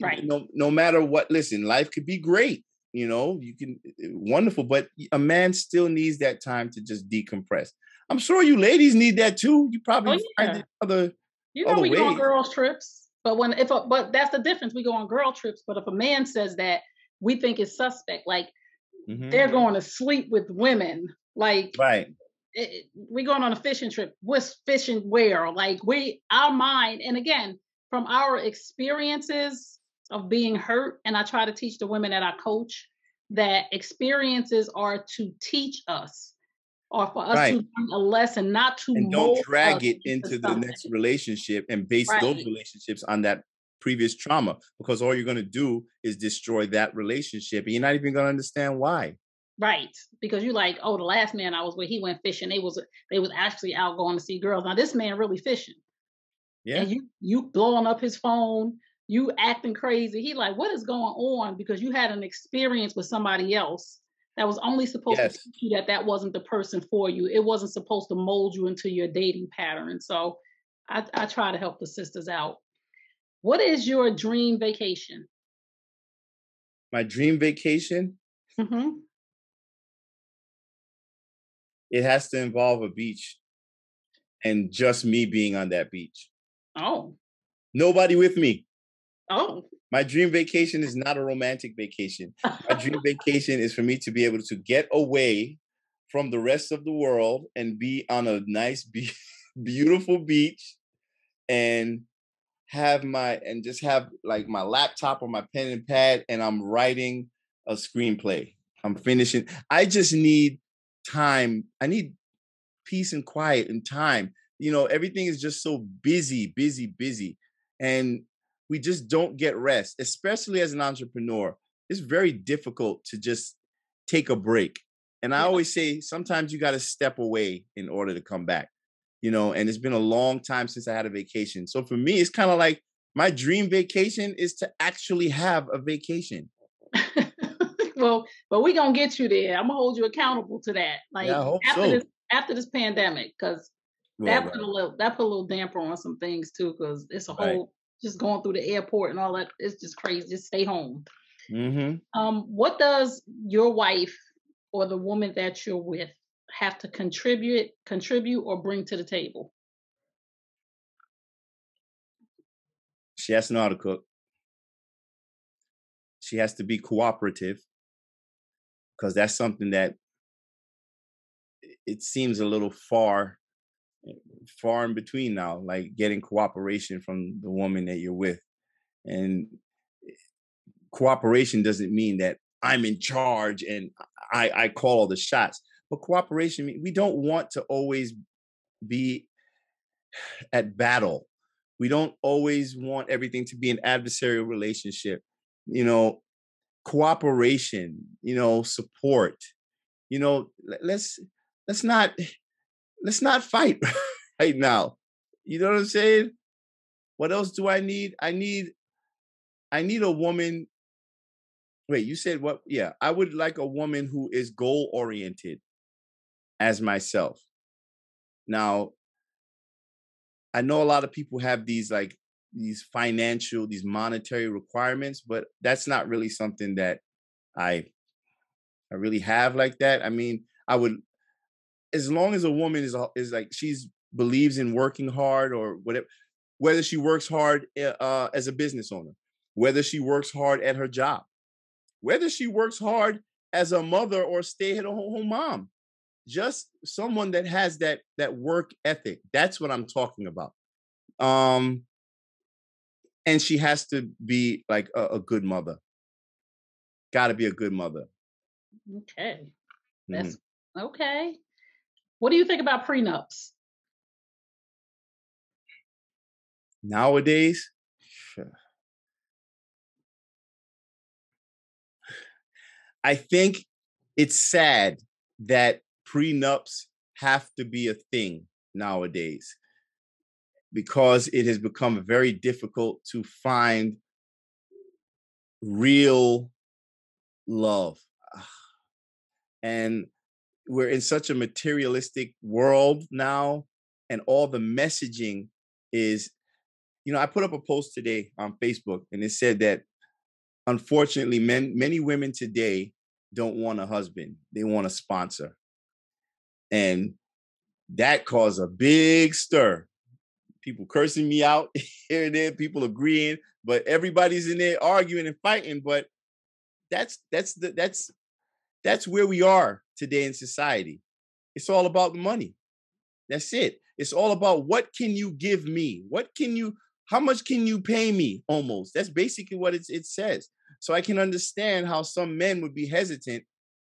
Right. No, no matter what. Listen, life could be great. You know, you can wonderful, but a man still needs that time to just decompress. I'm sure you ladies need that too. You probably oh, yeah. find other. You know, other we ways. go on girls trips, but when if a, but that's the difference. We go on girl trips, but if a man says that, we think it's suspect. Like mm-hmm. they're going to sleep with women. Like right. It, we going on a fishing trip. What's fishing where? Like we, our mind, and again, from our experiences of being hurt, and I try to teach the women that I coach that experiences are to teach us or for us right. to learn a lesson, not to and don't drag it into the next relationship and base right. those relationships on that previous trauma because all you're going to do is destroy that relationship and you're not even going to understand why. Right, because you're like, oh, the last man I was with, he went fishing. They was they was actually out going to see girls. Now this man really fishing. Yeah. And you you blowing up his phone, you acting crazy. He like, what is going on? Because you had an experience with somebody else that was only supposed yes. to teach you that that wasn't the person for you. It wasn't supposed to mold you into your dating pattern. So I, I try to help the sisters out. What is your dream vacation? My dream vacation? Mm-hmm. It has to involve a beach and just me being on that beach. Oh. Nobody with me. Oh. My dream vacation is not a romantic vacation. My [LAUGHS] dream vacation is for me to be able to get away from the rest of the world and be on a nice, be- [LAUGHS] beautiful beach and have my and just have like my laptop or my pen and pad and I'm writing a screenplay. I'm finishing. I just need time. I need peace and quiet and time. You know, everything is just so busy, busy, busy. And we just don't get rest, especially as an entrepreneur. It's very difficult to just take a break. And I always say sometimes you got to step away in order to come back, you know, and it's been a long time since I had a vacation. So for me, it's kind of like my dream vacation is to actually have a vacation. [LAUGHS] well, but we're gonna get you there. I'm gonna hold you accountable to that. Like yeah, after so. this after this pandemic, because that right. put a little that put a little damper on some things too, because it's a whole just going through the airport and all that. It's just crazy. Just stay home. Mm-hmm. Um, what does your wife or the woman that you're with have to contribute, contribute, or bring to the table? She has to know how to cook. She has to be cooperative because that's something that it seems a little far eh, far in between now, like getting cooperation from the woman that you're with. And eh, cooperation doesn't mean that I'm in charge and I, I call all the shots. But cooperation, we don't want to always be at battle. We don't always want everything to be an adversarial relationship. You know, cooperation, you know, support. You know, let's let's not let's not fight [LAUGHS] right now. You know what I'm saying? What else do I need? I need I need a woman. Wait, you said what? Yeah, I would like a woman who is goal oriented as myself. Now, I know a lot of people have these like these financial, these monetary requirements, but that's not really something that I I really have like that. I mean, I would as long as a woman is is like she's believes in working hard or whatever, whether she works hard eh, uh, as a business owner, whether she works hard at her job, whether she works hard as a mother or stay at home mom, just someone that has that that work ethic. That's what I'm talking about. Um, and she has to be like a, a good mother. Got to be a good mother. Okay, that's mm-hmm. okay. What do you think about prenups? Nowadays, I think it's sad that prenups have to be a thing nowadays because it has become very difficult to find real love. And we're in such a materialistic world now and all the messaging is you know i put up a post today on facebook and it said that unfortunately men many women today don't want a husband they want a sponsor and that caused a big stir people cursing me out [LAUGHS] here and there people agreeing but everybody's in there arguing and fighting but that's that's the that's that's where we are today in society. It's all about the money. That's it. It's all about what can you give me? What can you how much can you pay me almost? That's basically what it, it says. So I can understand how some men would be hesitant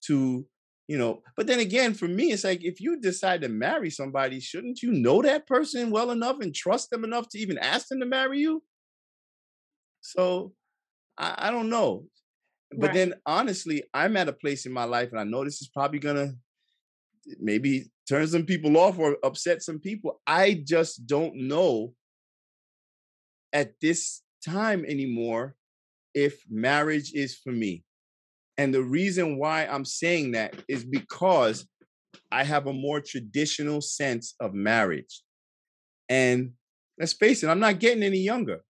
to, you know, but then again, for me, it's like if you decide to marry somebody, shouldn't you know that person well enough and trust them enough to even ask them to marry you? So I, I don't know but right. then honestly, I'm at a place in my life, and I know this is probably gonna maybe turn some people off or upset some people. I just don't know at this time anymore if marriage is for me. And the reason why I'm saying that is because I have a more traditional sense of marriage. And let's face it, I'm not getting any younger.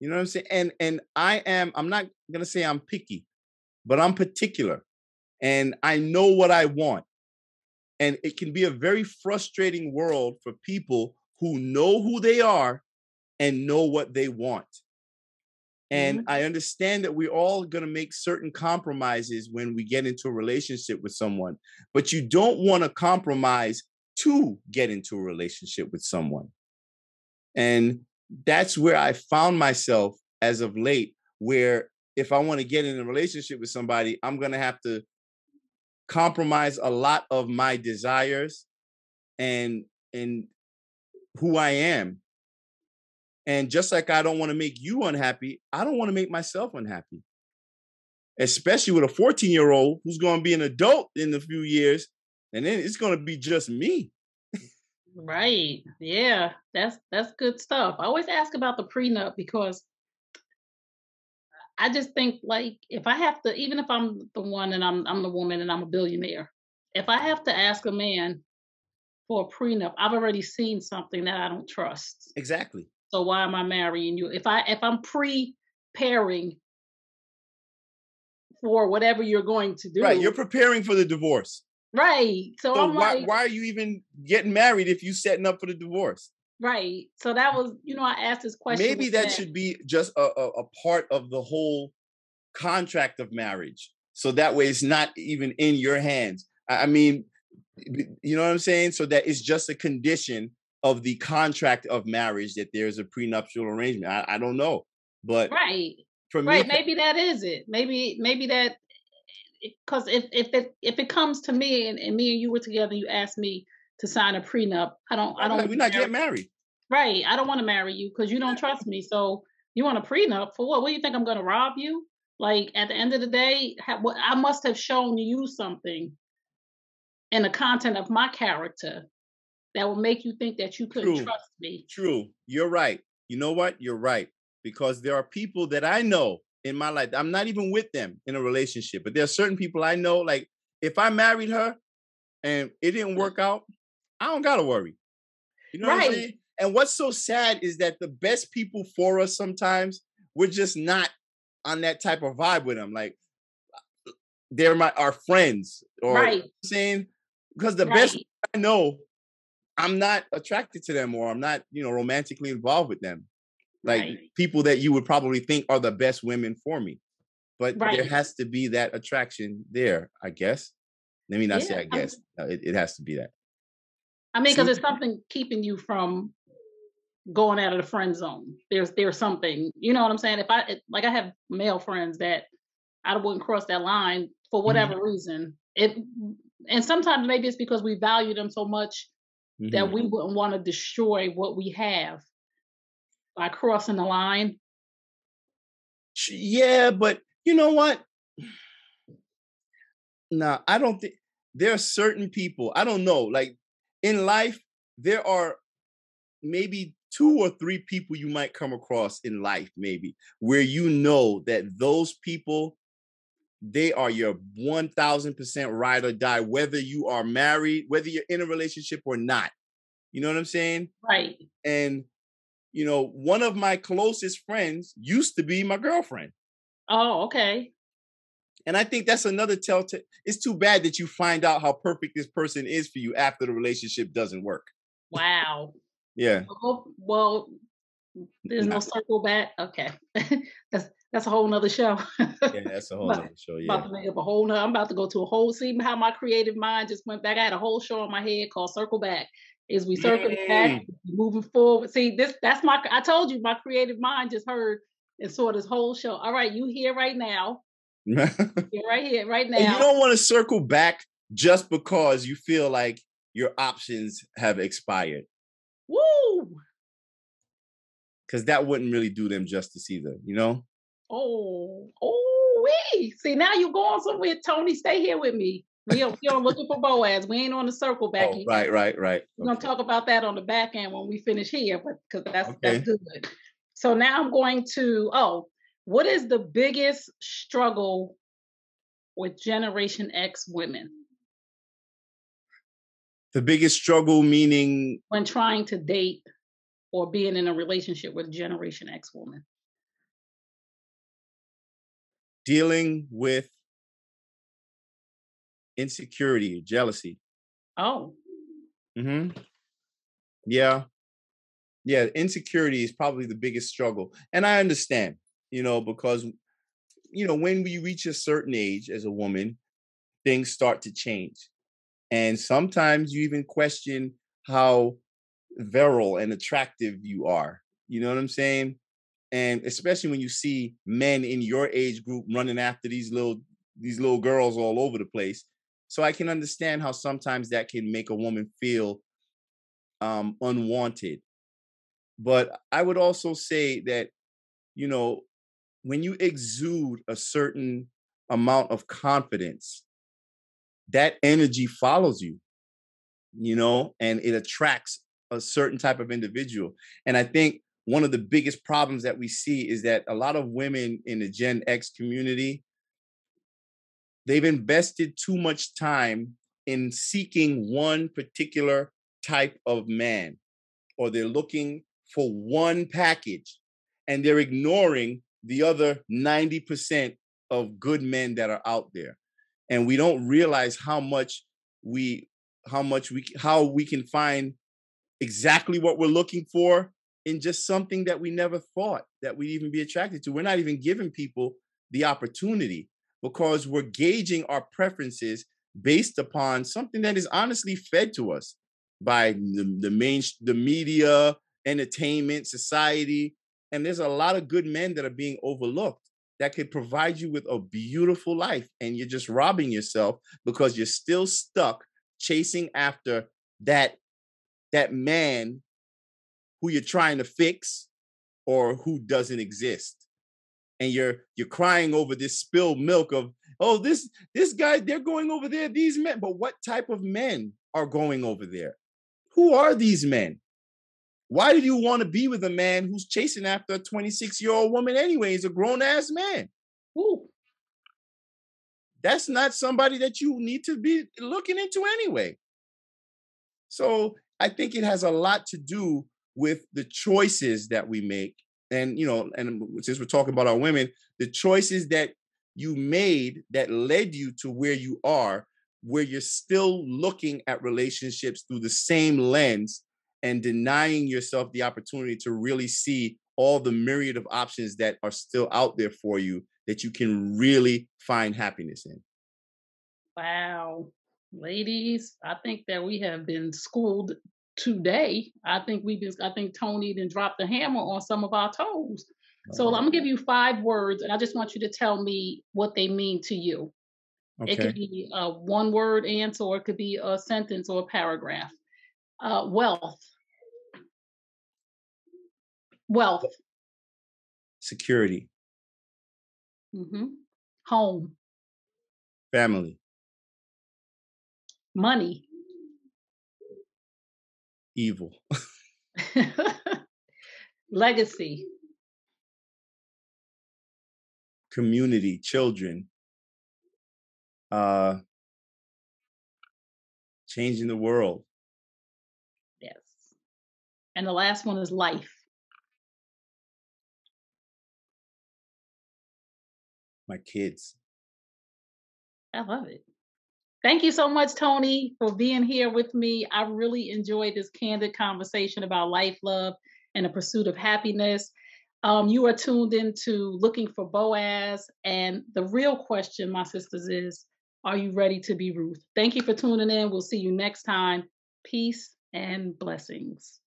You know what I'm saying? And and I am, I'm not gonna say I'm picky, but I'm particular. And I know what I want. And it can be a very frustrating world for people who know who they are and know what they want. And mm-hmm. I understand that we're all going to make certain compromises when we get into a relationship with someone, but you don't want to compromise to get into a relationship with someone. And that's where I found myself as of late, where if I want to get in a relationship with somebody, I'm going to have to compromise a lot of my desires and and who I am and just like I don't want to make you unhappy, I don't want to make myself unhappy. Especially with a 14 year old who's going to be an adult in a few years, and then it's going to be just me. right. Yeah. That's that's good stuff. I always ask about the prenup because I just think like if I have to, even if I'm the one and I'm I'm the woman and I'm a billionaire, if I have to ask a man for a prenup, I've already seen something that I don't trust. Exactly. So why am I marrying you? If I if I'm preparing for whatever you're going to do. Right, you're preparing for the divorce. Right. So, so I'm why, like, why are you even getting married if you're setting up for the divorce? Right. So that was, you know, I asked this question. Maybe that, that should be just a, a, a part of the whole contract of marriage. So that way it's not even in your hands. I mean, you know what I'm saying? So that it's just a condition of the contract of marriage that there's a prenuptial arrangement. I, I don't know, but right, for right, me, maybe that is it. Maybe maybe that eh, because if if it if it comes to me and, and me and you were together, and you asked me to sign a prenup. I don't. I don't. We're not getting married. Right. I don't want to marry you because you don't trust me. So you want a prenup for what? What do you think I'm going to rob you? Like at the end of the day, I must have shown you something in the content of my character that will make you think that you couldn't True. trust me. True. You're right. You know what? You're right. Because there are people that I know in my life. I'm not even with them in a relationship, but there are certain people I know. Like if I married her and it didn't mm. work out, I don't gotta worry. You know right. what I'm saying? And what's so sad is that the best people for us sometimes we're just not on that type of vibe with them. Like they're my our friends, or right. saying because the right. best I know I'm not attracted to them or I'm not, you know, romantically involved with them. Like right. people that you would probably think are the best women for me. But right. there has to be that attraction there, I guess. Let me not yeah, say I guess. I it, it has to be that. I mean, because there's something keeping you from going out of the friend zone. There's there's something, you know what I'm saying? If I like, I have male friends that I wouldn't cross that line for whatever mm-hmm. reason. It and sometimes maybe it's because we value them so much mm-hmm. that we wouldn't want to destroy what we have by crossing the line. Yeah, but you know what? No, I don't think there are certain people, I don't know, like in life, there are maybe two or three people you might come across in life, maybe, where you know that those people, they are your 1000% ride or die, whether you are married, whether you're in a relationship or not. You know what I'm saying? Right. And, you know, one of my closest friends used to be my girlfriend. Oh, okay. And I think that's another telltale. It's too bad that you find out how perfect this person is for you after the relationship doesn't work. Wow. yeah. Well, well there's no circle back. Okay. [LAUGHS] that's that's a whole nother show. [LAUGHS] yeah, that's a whole nother show. Yeah. About to make up a whole nother, I'm about to go to a whole see how my creative mind just went back. I had a whole show in my head called Circle Back. Is we circle mm. back, moving forward. See, this that's my I told you my creative mind just heard and saw this whole show. All right, you here right now. [LAUGHS] right here, right now. And you don't want to circle back just because you feel like your options have expired. Woo! Because that wouldn't really do them justice either, you know? Oh, oh, we. See, now you're going somewhere, Tony. Stay here with me. We are, we are looking for Boaz. We ain't on the circle back oh, Right, right, right. We're gonna talk about that on the back end when we finish here, but because that's okay. that's good. So now I'm going to. Oh, what is the biggest struggle with Generation X women? The biggest struggle meaning when trying to date or being in a relationship with Generation X woman. Dealing with insecurity, jealousy. Oh. hmm Yeah. Yeah, insecurity is probably the biggest struggle. And I understand, you know, because you know, when we reach a certain age as a woman, things start to change. And sometimes you even question how virile and attractive you are. You know what I'm saying? And especially when you see men in your age group running after these little these little girls all over the place. So I can understand how sometimes that can make a woman feel um, unwanted. But I would also say that, you know, when you exude a certain amount of confidence, that energy follows you, you know, and it attracts a certain type of individual. And I think one of the biggest problems that we see is that a lot of women in the Gen X community, they've invested too much time in seeking one particular type of man, or they're looking for one package and they're ignoring the other 90% of good men that are out there. And we don't realize how much we how much we how we can find exactly what we're looking for in just something that we never thought that we'd even be attracted to. We're not even giving people the opportunity because we're gauging our preferences based upon something that is honestly fed to us by the, the main the media, entertainment, society. And there's a lot of good men that are being overlooked that could provide you with a beautiful life. And you're just robbing yourself because you're still stuck chasing after that that man who you're trying to fix or who doesn't exist. And you're you're crying over this spilled milk of oh this this guy they're going over there these men but what type of men are going over there? Who are these men? Why do you want to be with a man who's chasing after a 26 year old woman anyway? He's a grown-ass man. Ooh. that's not somebody that you need to be looking into anyway. So I think it has a lot to do with the choices that we make. And, you know, and since we're talking about our women, the choices that you made that led you to where you are, where you're still looking at relationships through the same lens and denying yourself the opportunity to really see all the myriad of options that are still out there for you that you can really find happiness in. Wow. Ladies, I think that we have been schooled today. I think we've been, I think Tony then dropped the hammer on some of our toes. So I'm gonna give you five words, and I just want you to tell me what they mean to you. Okay. It could be a one word answer, or it could be a sentence or a paragraph. Uh, wealth. Wealth. Security. Mm-hmm. Home. Family money evil. [LAUGHS] Legacy. Community children uh changing the world. Yes. And the last one is life. My kids. I love it Thank you so much, Tony, for being here with me. I really enjoyed this candid conversation about life, love, and the pursuit of happiness. Um, you are tuned into looking for Boaz. And the real question, my sisters, is are you ready to be Ruth? Thank you for tuning in. We'll see you next time. Peace and blessings.